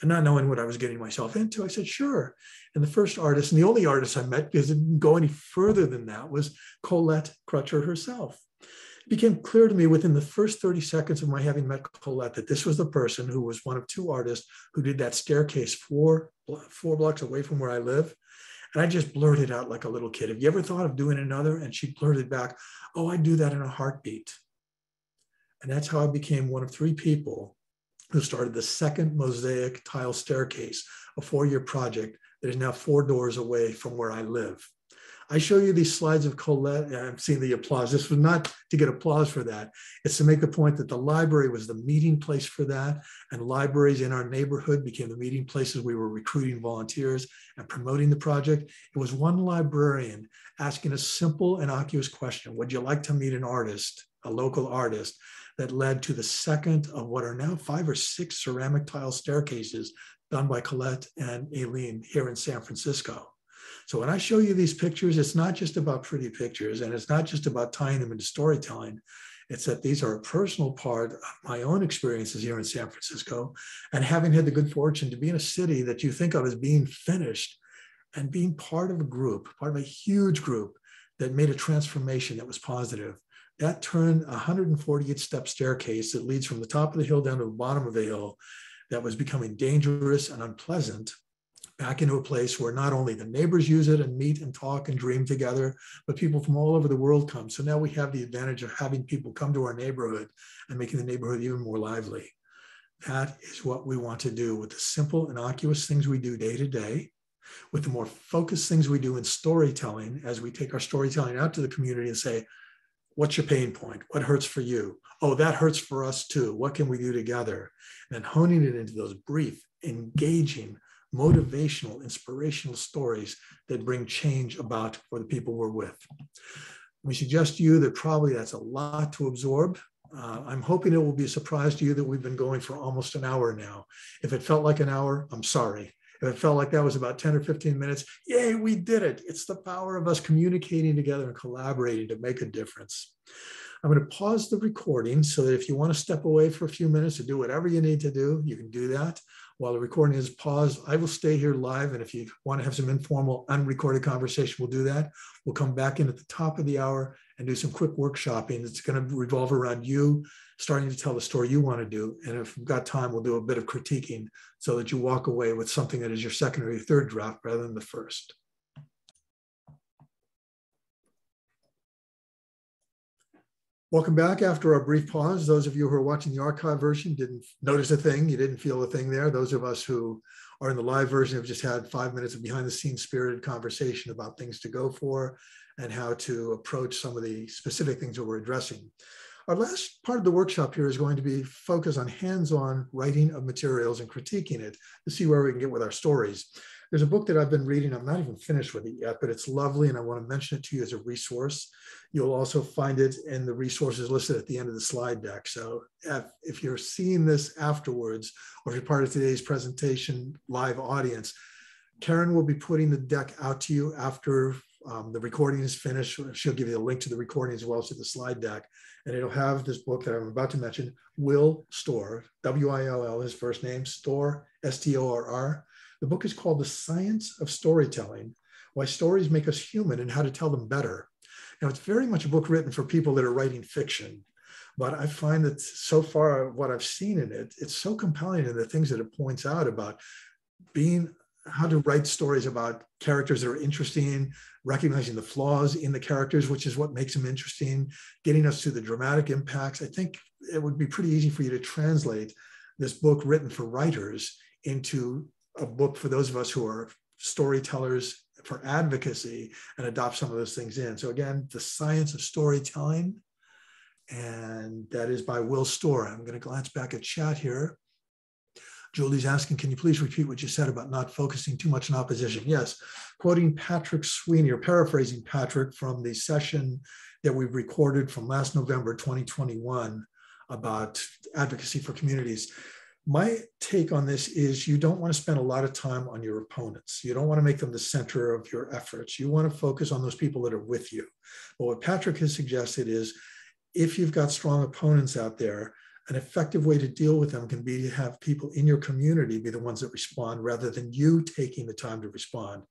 And not knowing what I was getting myself into, I said, sure. And the first artist, and the only artist I met, because it didn't go any further than that, was Colette Crutcher herself. It became clear to me within the first 30 seconds of my having met Colette that this was the person who was one of two artists who did that staircase four, four blocks away from where I live. And I just blurted out like a little kid, Have you ever thought of doing another? And she blurted back, Oh, I do that in a heartbeat. And that's how I became one of three people who started the second mosaic tile staircase, a four-year project that is now four doors away from where I live. I show you these slides of Colette. I'm seeing the applause. This was not to get applause for that. It's to make the point that the library was the meeting place for that, and libraries in our neighborhood became the meeting places we were recruiting volunteers and promoting the project. It was one librarian asking a simple, and innocuous question Would you like to meet an artist, a local artist? that led to the second of what are now five or six ceramic tile staircases done by Colette and Aileen here in San Francisco. So when I show you these pictures, it's not just about pretty pictures and it's not just about tying them into storytelling. It's that these are a personal part of my own experiences here in San Francisco and having had the good fortune to be in a city that you think of as being finished and being part of a group, part of a huge group that made a transformation that was positive That turned a 148 step staircase that leads from the top of the hill down to the bottom of the hill that was becoming dangerous and unpleasant back into a place where not only the neighbors use it and meet and talk and dream together, but people from all over the world come. So now we have the advantage of having people come to our neighborhood and making the neighborhood even more lively. That is what we want to do with the simple, innocuous things we do day to day, with the more focused things we do in storytelling as we take our storytelling out to the community and say, What's your pain point? What hurts for you? Oh, that hurts for us too. What can we do together? And honing it into those brief, engaging, motivational, inspirational stories that bring change about for the people we're with. We suggest to you that probably that's a lot to absorb. Uh, I'm hoping it will be a surprise to you that we've been going for almost an hour now. If it felt like an hour, I'm sorry. If it felt like that was about 10 or 15 minutes, yay, we did it. It's the power of us communicating together and collaborating to make a difference. I'm going to pause the recording so that if you want to step away for a few minutes to do whatever you need to do, you can do that. While the recording is paused, I will stay here live. And if you want to have some informal, unrecorded conversation, we'll do that. We'll come back in at the top of the hour and do some quick workshopping that's going to revolve around you starting to tell the story you want to do. And if we've got time, we'll do a bit of critiquing so that you walk away with something that is your second or your third draft rather than the first. Welcome back after our brief pause. Those of you who are watching the archive version didn't notice a thing, you didn't feel a thing there. Those of us who are in the live version have just had five minutes of behind the scenes spirited conversation about things to go for and how to approach some of the specific things that we're addressing. Our last part of the workshop here is going to be focused on hands-on writing of materials and critiquing it to see where we can get with our stories. There's a book that I've been reading. I'm not even finished with it yet, but it's lovely, and I want to mention it to you as a resource. You'll also find it in the resources listed at the end of the slide deck. So if, if you're seeing this afterwards, or if you're part of today's presentation live audience, Karen will be putting the deck out to you after um, the recording is finished. She'll give you a link to the recording as well as to the slide deck. And it'll have this book that I'm about to mention, Will Storr, W-I-L-L, his first name, Storr, S-T-O-R-R. The book is called The Science of Storytelling, Why Stories Make Us Human and How to Tell Them Better. Now, it's very much a book written for people that are writing fiction, but I find that so far what I've seen in it, it's so compelling in the things that it points out about being how to write stories about characters that are interesting, recognizing the flaws in the characters, which is what makes them interesting, getting us to the dramatic impacts. I think it would be pretty easy for you to translate this book written for writers into a book for those of us who are storytellers for advocacy and adopt some of those things in. So again, the science of storytelling, and that is by Will Storr. I'm going to glance back at chat here. Julie's asking, can you please repeat what you said about not focusing too much on opposition? Yes, quoting Patrick Sweeney or paraphrasing Patrick from the session that we recorded from last November 2021 about advocacy for communities my take on this is you don't want to spend a lot of time on your opponents. You don't want to make them the center of your efforts. You want to focus on those people that are with you. But what Patrick has suggested is if you've got strong opponents out there, an effective way to deal with them can be to have people in your community be the ones that respond rather than you taking the time to respond.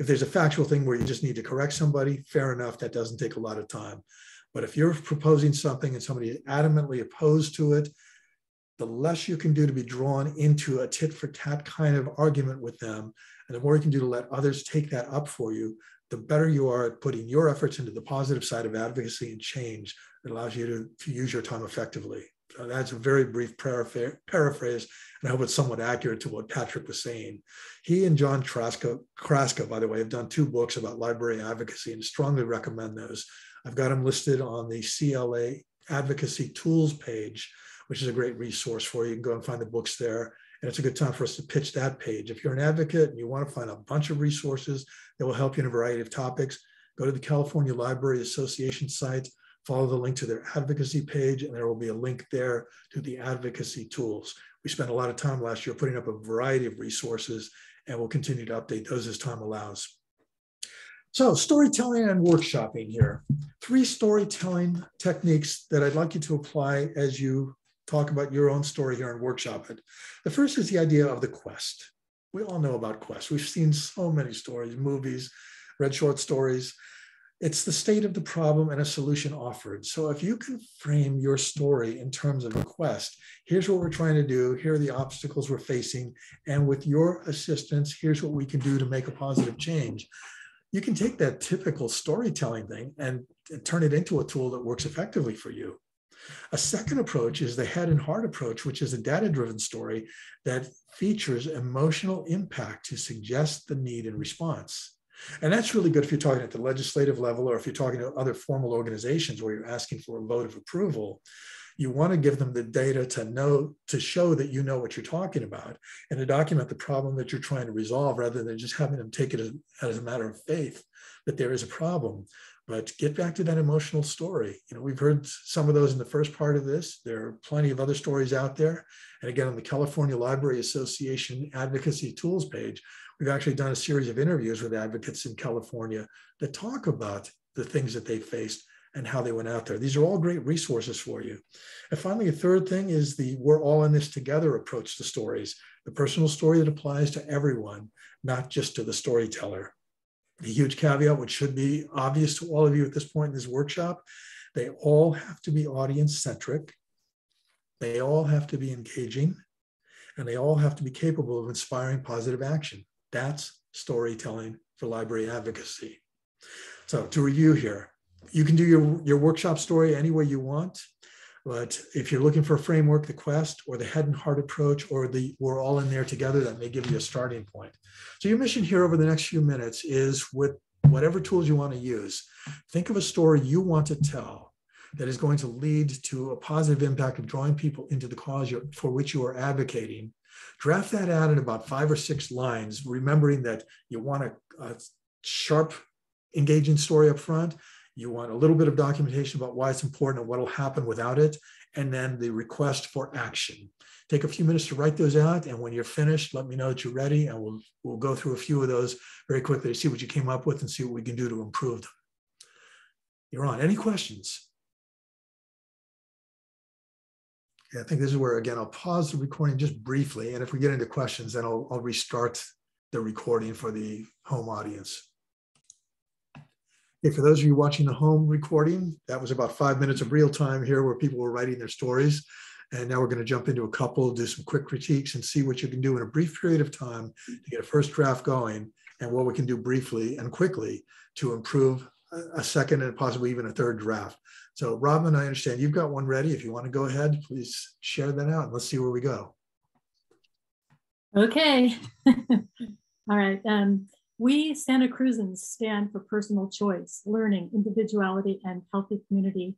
If there's a factual thing where you just need to correct somebody, fair enough, that doesn't take a lot of time. But if you're proposing something and somebody is adamantly opposed to it, the less you can do to be drawn into a tit for tat kind of argument with them, and the more you can do to let others take that up for you, the better you are at putting your efforts into the positive side of advocacy and change that allows you to, to use your time effectively. That's a very brief paraphrase, and I hope it's somewhat accurate to what Patrick was saying. He and John Chrastka, Chrastka, by the way, have done two books about library advocacy and strongly recommend those. I've got them listed on the CLA advocacy tools page which is a great resource for you. You can go and find the books there. And it's a good time for us to pitch that page. If you're an advocate and you want to find a bunch of resources that will help you in a variety of topics, go to the California Library Association site, follow the link to their advocacy page, and there will be a link there to the advocacy tools. We spent a lot of time last year putting up a variety of resources, and we'll continue to update those as time allows. So storytelling and workshopping here. Three storytelling techniques that I'd like you to apply as you talk about your own story here and workshop it. The first is the idea of the quest. We all know about quests. We've seen so many stories, movies, read short stories. It's the state of the problem and a solution offered. So if you can frame your story in terms of a quest, here's what we're trying to do, here are the obstacles we're facing, and with your assistance, here's what we can do to make a positive change. You can take that typical storytelling thing and turn it into a tool that works effectively for you. A second approach is the head and heart approach, which is a data driven story that features emotional impact to suggest the need and response. And that's really good if you're talking at the legislative level or if you're talking to other formal organizations where you're asking for a vote of approval. You want to give them the data to know, to show that you know what you're talking about and to document the problem that you're trying to resolve rather than just having them take it as, as a matter of faith that there is a problem. But get back to that emotional story. You know, we've heard some of those in the first part of this. There are plenty of other stories out there. And again, on the California Library Association Advocacy Tools page, we've actually done a series of interviews with advocates in California that talk about the things that they faced and how they went out there. These are all great resources for you. And finally, a third thing is the we're all in this together approach to stories, the personal story that applies to everyone, not just to the storyteller the huge caveat, which should be obvious to all of you at this point in this workshop, they all have to be audience centric. They all have to be engaging and they all have to be capable of inspiring positive action. That's storytelling for library advocacy. So to review here, you can do your, your workshop story any way you want. But if you're looking for a framework, the quest or the head and heart approach or the we're all in there together, that may give you a starting point. So your mission here over the next few minutes is with whatever tools you want to use, think of a story you want to tell that is going to lead to a positive impact of drawing people into the cause for which you are advocating. Draft that out in about five or six lines, remembering that you want a, a sharp, engaging story up front, you want a little bit of documentation about why it's important and what will happen without it, and then the request for action. Take a few minutes to write those out, and when you're finished, let me know that you're ready, and we'll, we'll go through a few of those very quickly to see what you came up with and see what we can do to improve them. You're on. Any questions? I think this is where, again, I'll pause the recording just briefly, and if we get into questions, then I'll, I'll restart the recording for the home audience. Okay, for those of you watching the home recording, that was about five minutes of real time here where people were writing their stories. And now we're going to jump into a couple, do some quick critiques and see what you can do in a brief period of time to get a first draft going and what we can do briefly and quickly to improve a second and possibly even a third draft. So Robin, I understand you've got one ready. If you want to go ahead, please share that out. Let's see where we go. Okay. All right. Um, we Santa Cruzans stand for personal choice, learning, individuality, and healthy community.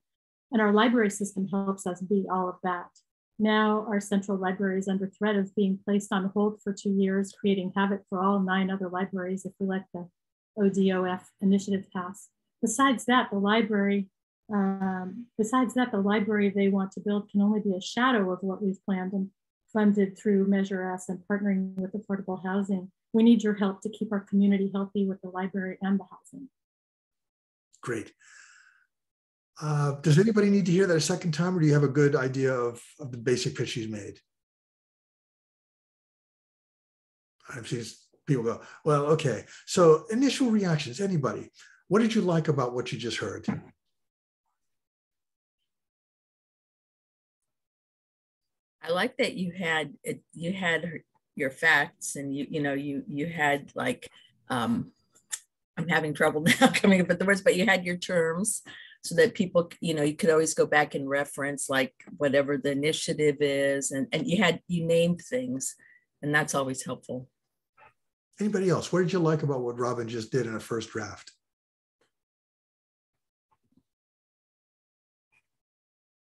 And our library system helps us be all of that. Now, our central library is under threat of being placed on hold for two years, creating havoc for all nine other libraries if we let the ODOF initiative pass. Besides that, the library, um, besides that, the library they want to build can only be a shadow of what we've planned and funded through Measure S and partnering with affordable housing we need your help to keep our community healthy with the library and the housing. Great. Uh, does anybody need to hear that a second time, or do you have a good idea of, of the basic pitch she's made? I've seen people go, well, okay. So initial reactions, anybody, what did you like about what you just heard? I like that you had you had your facts and you you know you you had like um i'm having trouble now coming up with the words but you had your terms so that people you know you could always go back and reference like whatever the initiative is and and you had you named things and that's always helpful. Anybody else? What did you like about what robin just did in a first draft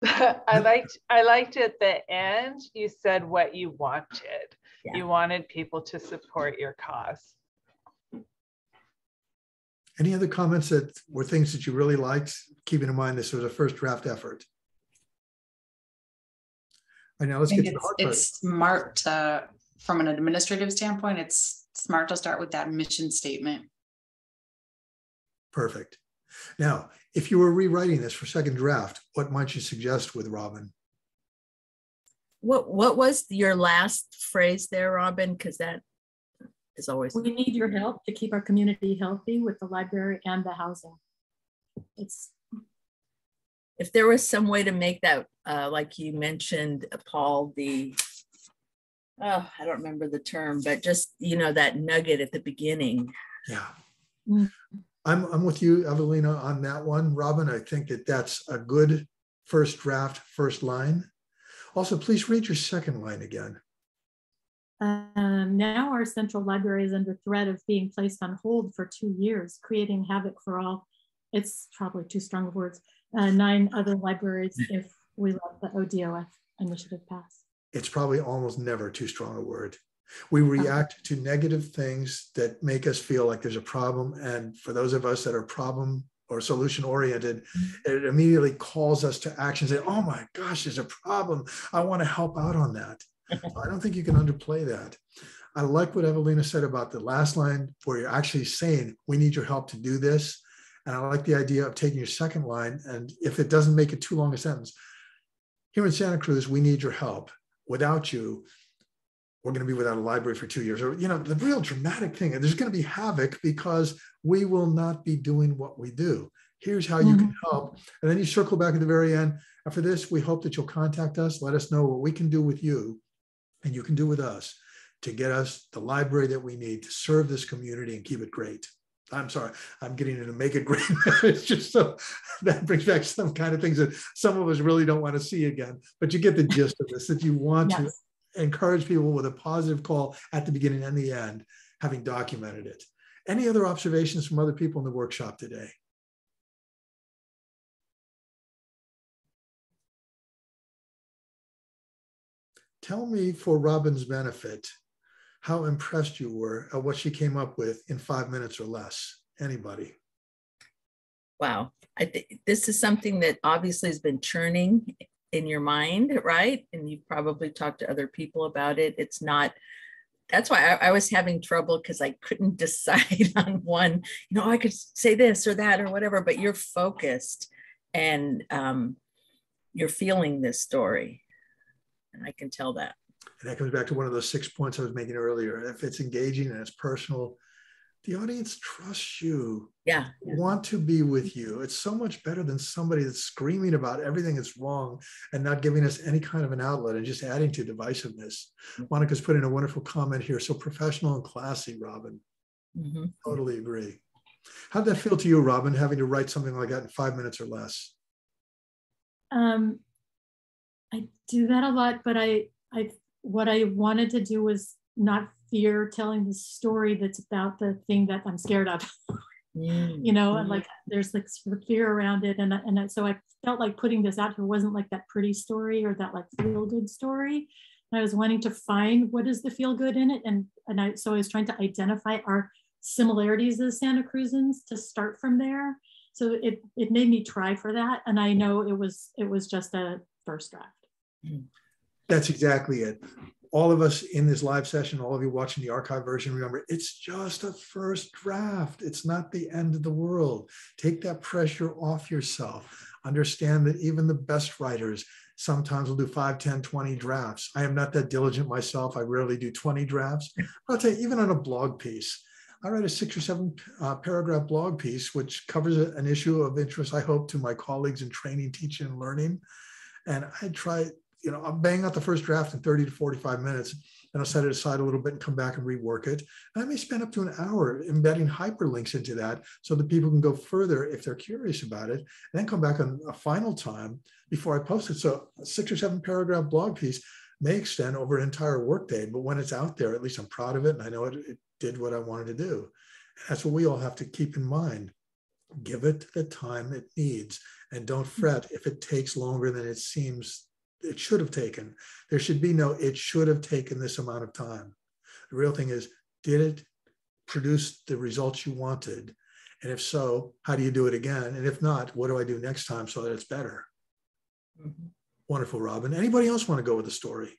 I liked I liked at the end you said what you wanted yeah. you wanted people to support your cause. Any other comments that were things that you really liked, keeping in mind this was a first draft effort? I know let's get to the hard part. It's smart to, from an administrative standpoint, it's smart to start with that mission statement. Perfect. Now, if you were rewriting this for second draft, what might you suggest with Robin? what what was your last phrase there, Robin? Because that is always we need your help to keep our community healthy with the library and the housing. it's if there was some way to make that, uh, like you mentioned, Paul, the oh, I don't remember the term, but just you know that nugget at the beginning. Yeah. Mm. I'm, I'm with you, Evelina, on that one. Robin, I think that that's a good first draft, first line. Also, please read your second line again. Um, now our central library is under threat of being placed on hold for two years, creating havoc for all. It's probably too strong of words. Uh, nine other libraries if we let the ODOF initiative pass. It's probably almost never too strong a word. We react to negative things that make us feel like there's a problem. And for those of us that are problem or solution oriented, mm-hmm. it immediately calls us to action. Say, oh my gosh, there's a problem. I want to help out on that. I don't think you can underplay that. I like what Evelina said about the last line where you're actually saying, we need your help to do this. And I like the idea of taking your second line. And if it doesn't make it too long a sentence, here in Santa Cruz, we need your help. Without you, we're going to be without a library for two years. Or, you know, the real dramatic thing, there's going to be havoc because we will not be doing what we do. Here's how you mm-hmm. can help. And then you circle back at the very end. After this, we hope that you'll contact us. Let us know what we can do with you and you can do with us to get us the library that we need to serve this community and keep it great. I'm sorry, I'm getting into make it great. it's just so that brings back some kind of things that some of us really don't want to see again. But you get the gist of this that you want yes. to encourage people with a positive call at the beginning and the end, having documented it. Any other observations from other people in the workshop today? Tell me for Robin's benefit, how impressed you were at what she came up with in five minutes or less. Anybody? Wow. I think this is something that obviously has been churning in your mind, right? And you've probably talked to other people about it. It's not, that's why I, I was having trouble because I couldn't decide on one, you know, I could say this or that or whatever, but you're focused and um, you're feeling this story. And I can tell that. And that comes back to one of those six points I was making earlier. If it's engaging and it's personal, the audience trusts you. Yeah, yeah, want to be with you. It's so much better than somebody that's screaming about everything that's wrong and not giving us any kind of an outlet and just adding to divisiveness. Mm-hmm. monica's put in a wonderful comment here so professional and classy robin. Mm-hmm. totally agree. How'd that feel to you robin having to write something like that in five minutes or less? Um, i do that a lot but i i what i wanted to do was not fear telling the story that's about the thing that I'm scared of. Mm. You know, mm-hmm. like there's like fear around it. And, and so I felt like putting this out here wasn't like that pretty story or that like feel good story. And I was wanting to find what is the feel good in it. And, and I, so I was trying to identify our similarities as Santa Cruzans to start from there. So it, it made me try for that. And I know it was, it was just a first draft. That's exactly it all of us in this live session, all of you watching the archive version, remember it's just a first draft. It's not the end of the world. Take that pressure off yourself. Understand that even the best writers sometimes will do 5, 10, 20 drafts. I am not that diligent myself. I rarely do 20 drafts. I'll tell you, even on a blog piece, I write a six or seven uh, paragraph blog piece, which covers a, an issue of interest, I hope, to my colleagues in training, teaching, and learning. And I try you know, I'll bang out the first draft in 30 to 45 minutes and I'll set it aside a little bit and come back and rework it. And I may spend up to an hour embedding hyperlinks into that so that people can go further if they're curious about it, and then come back on a final time before I post it. So a six or seven paragraph blog piece may extend over an entire workday, but when it's out there, at least I'm proud of it and I know it, it did what I wanted to do. That's what we all have to keep in mind. Give it the time it needs and don't fret if it takes longer than it seems it should have taken. There should be no, it should have taken this amount of time. The real thing is, did it produce the results you wanted? And if so, how do you do it again? And if not, what do I do next time so that it's better? Mm-hmm. Wonderful, Robin. Anybody else want to go with the story?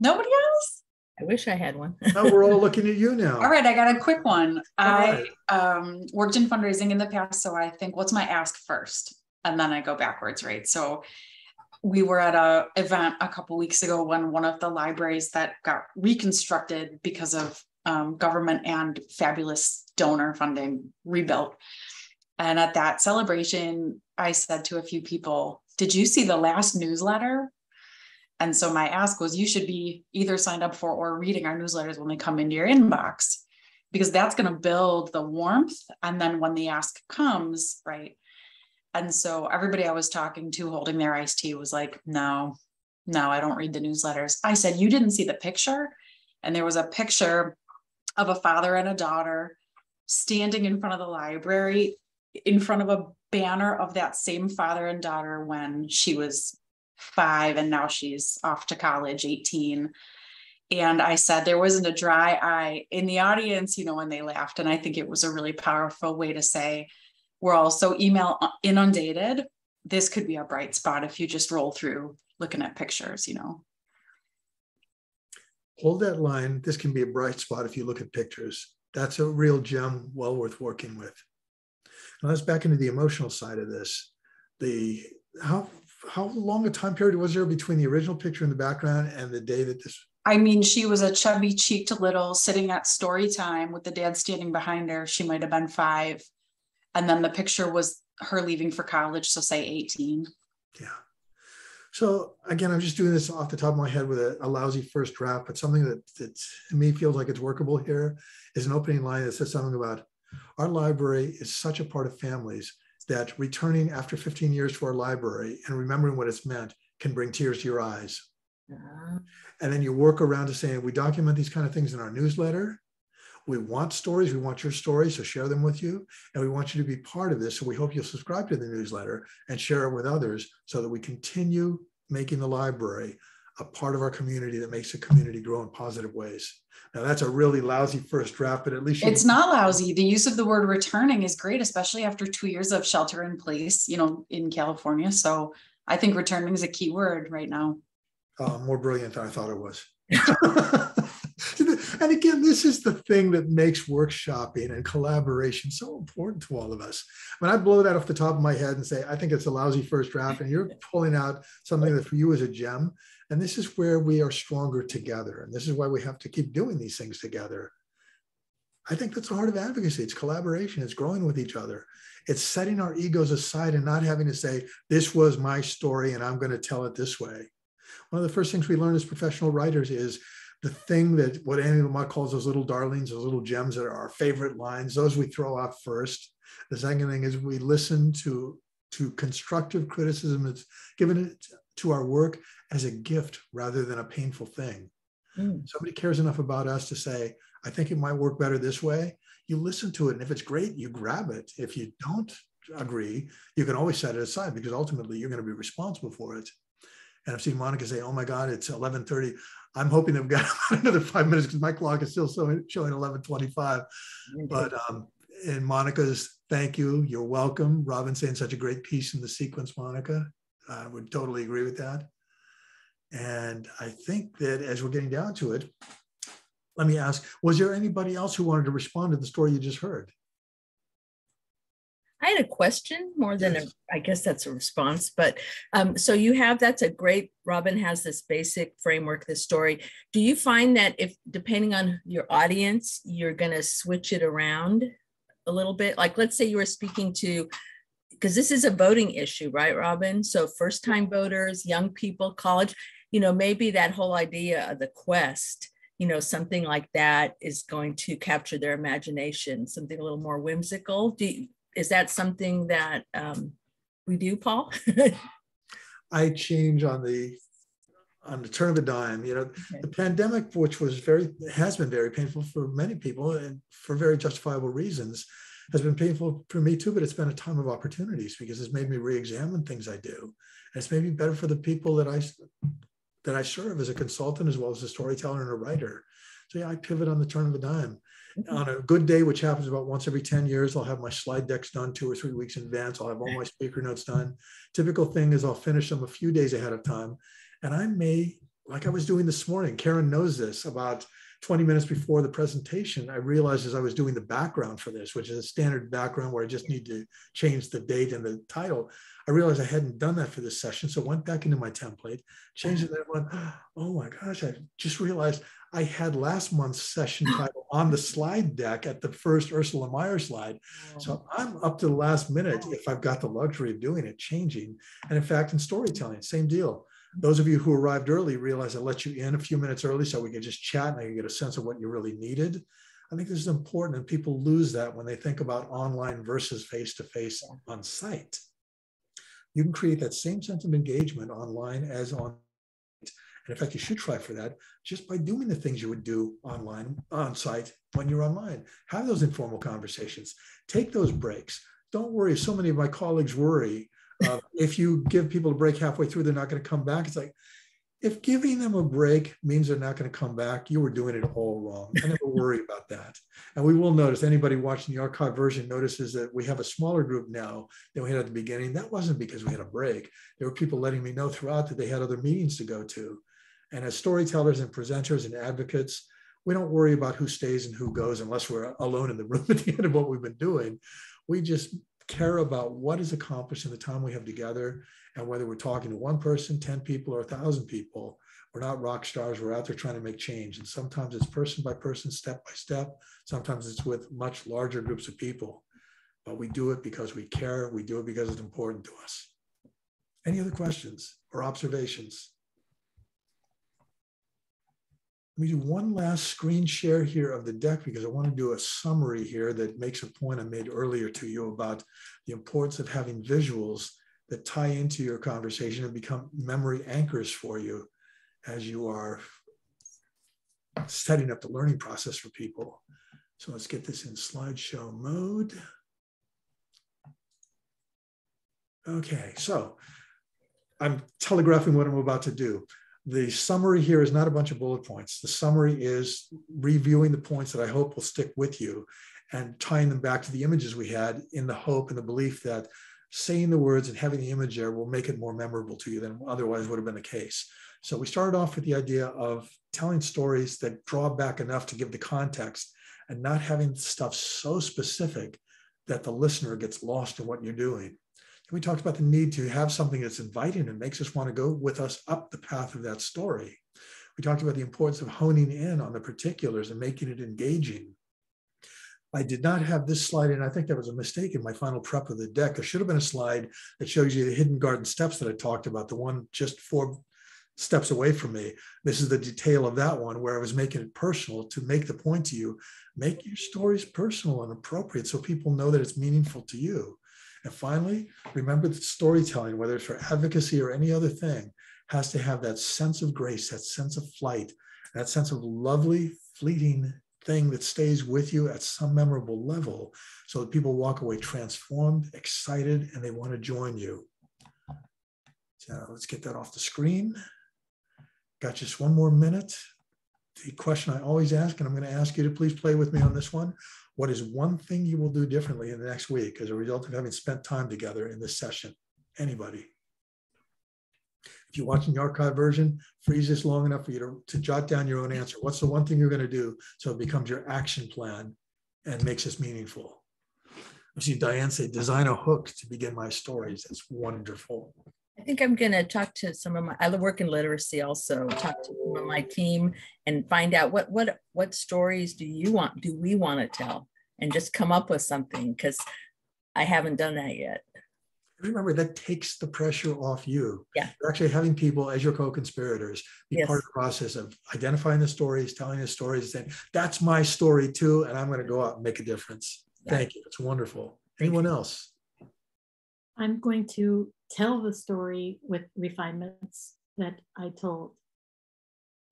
Nobody? I wish I had one. now we're all looking at you now. All right, I got a quick one. I um, worked in fundraising in the past, so I think what's my ask first, and then I go backwards, right? So we were at a event a couple weeks ago when one of the libraries that got reconstructed because of um, government and fabulous donor funding rebuilt. And at that celebration, I said to a few people, Did you see the last newsletter? And so my ask was, You should be either signed up for or reading our newsletters when they come into your inbox, because that's going to build the warmth. And then when the ask comes, right? And so everybody I was talking to holding their iced tea was like, No, no, I don't read the newsletters. I said, You didn't see the picture? And there was a picture of a father and a daughter standing in front of the library, in front of a banner of that same father and daughter when she was five and now she's off to college, 18. And I said there wasn't a dry eye in the audience, you know, when they laughed. And I think it was a really powerful way to say, we're all so email uh, inundated. This could be a bright spot if you just roll through looking at pictures, you know. Hold that line. This can be a bright spot if you look at pictures. That's a real gem, well worth working with. Now let's back into the emotional side of this. The how how long a time period was there between the original picture in the background and the day that this? I mean, she was a chubby cheeked little sitting at story time with the dad standing behind her. She might have been five. And then the picture was her leaving for college, so say 18. Yeah. So again, I'm just doing this off the top of my head with a, a, lousy first draft, but something that, that to me feels like it's workable here is an opening line that says something about our library is such a part of families that returning after 15 years to our library and remembering what it's meant can bring tears to your eyes. Uh-huh. And then you work around to saying, we document these kind of things in our newsletter. We want stories. We want your stories, so share them with you. And we want you to be part of this. So we hope you'll subscribe to the newsletter and share it with others so that we continue making the library a part of our community that makes the community grow in positive ways. Now that's a really lousy first draft, but at least it's not lousy. The use of the word returning is great, especially after two years of shelter in place, you know, in California. So I think returning is a key word right now. Uh, more brilliant than I thought it was. and again, this is the thing that makes workshopping and collaboration so important to all of us. When I blow that off the top of my head and say, I think it's a lousy first draft, and you're pulling out something that for you is a gem, and this is where we are stronger together. And this is why we have to keep doing these things together. I think that's the heart of advocacy. It's collaboration, it's growing with each other. It's setting our egos aside and not having to say, this was my story and I'm going to tell it this way. One of the first things we learn as professional writers is the thing that what Annie Lamott calls those little darlings, those little gems that are our favorite lines, those we throw out first. The second thing is we listen to, to constructive criticism that's given to our work as a gift rather than a painful thing. Mm. Somebody cares enough about us to say, I think it might work better this way. You listen to it. And if it's great, you grab it. If you don't agree, you can always set it aside because ultimately you're going to be responsible for it. And I've seen Monica say, "Oh my God, it's 11:30. I'm hoping I've got another five minutes because my clock is still showing 11:25." But um, and Monica's thank you. You're welcome. Robin saying such a great piece in the sequence, Monica. I would totally agree with that. And I think that as we're getting down to it, let me ask, was there anybody else who wanted to respond to the story you just heard? I had a question more than a, I guess that's a response, but um, so you have that's a great. Robin has this basic framework, this story. Do you find that if depending on your audience, you're going to switch it around a little bit? Like, let's say you were speaking to because this is a voting issue, right, Robin? So first time voters, young people, college, you know, maybe that whole idea of the quest, you know, something like that is going to capture their imagination, something a little more whimsical. Do you, is that something that um, we do, Paul? I change on the on the turn of a dime. You know, okay. the pandemic, which was very has been very painful for many people and for very justifiable reasons, has been painful for me too, but it's been a time of opportunities because it's made me re-examine things I do. And it's made me better for the people that I that I serve as a consultant as well as a storyteller and a writer. So yeah, I pivot on the turn of a dime. Mm-hmm. On a good day, which happens about once every 10 years, I'll have my slide decks done two or three weeks in advance. I'll have all my speaker notes done. Typical thing is I'll finish them a few days ahead of time. And I may, like I was doing this morning, Karen knows this about 20 minutes before the presentation, I realized as I was doing the background for this, which is a standard background where I just need to change the date and the title, I realized I hadn't done that for this session. So I went back into my template, changed it, and went, oh my gosh, I just realized I had last month's session title on the slide deck at the first Ursula Meyer slide. So I'm up to the last minute if I've got the luxury of doing it, changing. And in fact, in storytelling, same deal. Those of you who arrived early realize I let you in a few minutes early so we could just chat and I could get a sense of what you really needed. I think this is important, and people lose that when they think about online versus face to face on site. You can create that same sense of engagement online as on. And in fact, you should try for that just by doing the things you would do online, on site when you're online. Have those informal conversations. Take those breaks. Don't worry. So many of my colleagues worry uh, if you give people a break halfway through, they're not going to come back. It's like, if giving them a break means they're not going to come back, you were doing it all wrong. I never worry about that. And we will notice anybody watching the archive version notices that we have a smaller group now than we had at the beginning. That wasn't because we had a break. There were people letting me know throughout that they had other meetings to go to. And as storytellers and presenters and advocates, we don't worry about who stays and who goes unless we're alone in the room at the end of what we've been doing. We just care about what is accomplished in the time we have together and whether we're talking to one person, 10 people, or a thousand people, we're not rock stars. We're out there trying to make change. And sometimes it's person by person, step by step. Sometimes it's with much larger groups of people. But we do it because we care. We do it because it's important to us. Any other questions or observations? Let me do one last screen share here of the deck because I want to do a summary here that makes a point I made earlier to you about the importance of having visuals that tie into your conversation and become memory anchors for you as you are setting up the learning process for people. So let's get this in slideshow mode. Okay, so I'm telegraphing what I'm about to do. The summary here is not a bunch of bullet points. The summary is reviewing the points that I hope will stick with you and tying them back to the images we had in the hope and the belief that saying the words and having the image there will make it more memorable to you than otherwise would have been the case. So we started off with the idea of telling stories that draw back enough to give the context and not having stuff so specific that the listener gets lost in what you're doing. We talked about the need to have something that's inviting and makes us want to go with us up the path of that story. We talked about the importance of honing in on the particulars and making it engaging. I did not have this slide, and I think that was a mistake in my final prep of the deck. There should have been a slide that shows you the hidden garden steps that I talked about, the one just four steps away from me. This is the detail of that one where I was making it personal to make the point to you. Make your stories personal and appropriate so people know that it's meaningful to you. And finally, remember that storytelling, whether it's for advocacy or any other thing, has to have that sense of grace, that sense of flight, that sense of lovely, fleeting thing that stays with you at some memorable level so that people walk away transformed, excited, and they want to join you. So let's get that off the screen. Got just one more minute. The question I always ask, and I'm going to ask you to please play with me on this one. What is one thing you will do differently in the next week as a result of having spent time together in this session? Anybody? If you're watching the archive version, freeze this long enough for you to, to jot down your own answer. What's the one thing you're going to do so it becomes your action plan and makes this meaningful? I see Diane say, design a hook to begin my stories. That's wonderful. I think I'm going to talk to some of my, I work in literacy also, talk to some of my team and find out what, what, what stories do you want, do we want to tell? And just come up with something because I haven't done that yet remember that takes the pressure off you. Yeah. You're actually having people as your co-conspirators be yes. part of the process of identifying the stories, telling the stories, saying, that's my story too, and I'm going to go out and make a difference. Yeah. Thank you. It's wonderful. Anyone else? I'm going to tell the story with refinements that I told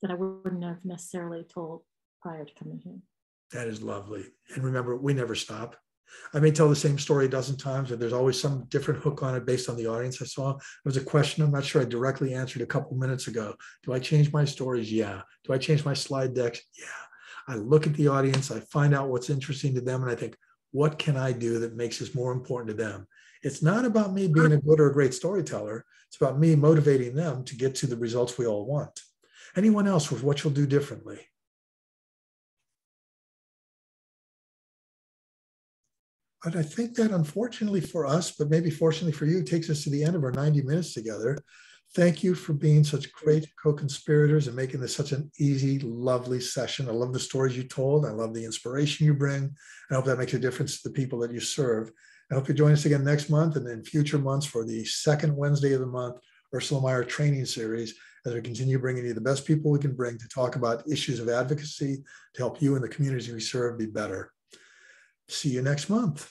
that I wouldn't have necessarily told prior to coming here. That is lovely. And remember, we never stop. I may tell the same story a dozen times, and there's always some different hook on it based on the audience I saw. It was a question I'm not sure I directly answered a couple minutes ago. Do I change my stories? Yeah. Do I change my slide decks? Yeah. I look at the audience, I find out what's interesting to them, and I think, what can I do that makes this more important to them? It's not about me being a good or a great storyteller. It's about me motivating them to get to the results we all want. Anyone else with what you'll do differently? But I think that unfortunately for us, but maybe fortunately for you, takes us to the end of our 90 minutes together. Thank you for being such great co-conspirators and making this such an easy, lovely session. I love the stories you told. I love the inspiration you bring. I hope that makes a difference to the people that you serve. I hope you join us again next month and in future months for the second Wednesday of the month Ursula Meyer training series as we continue bringing you the best people we can bring to talk about issues of advocacy to help you and the communities we serve be better. See you next month.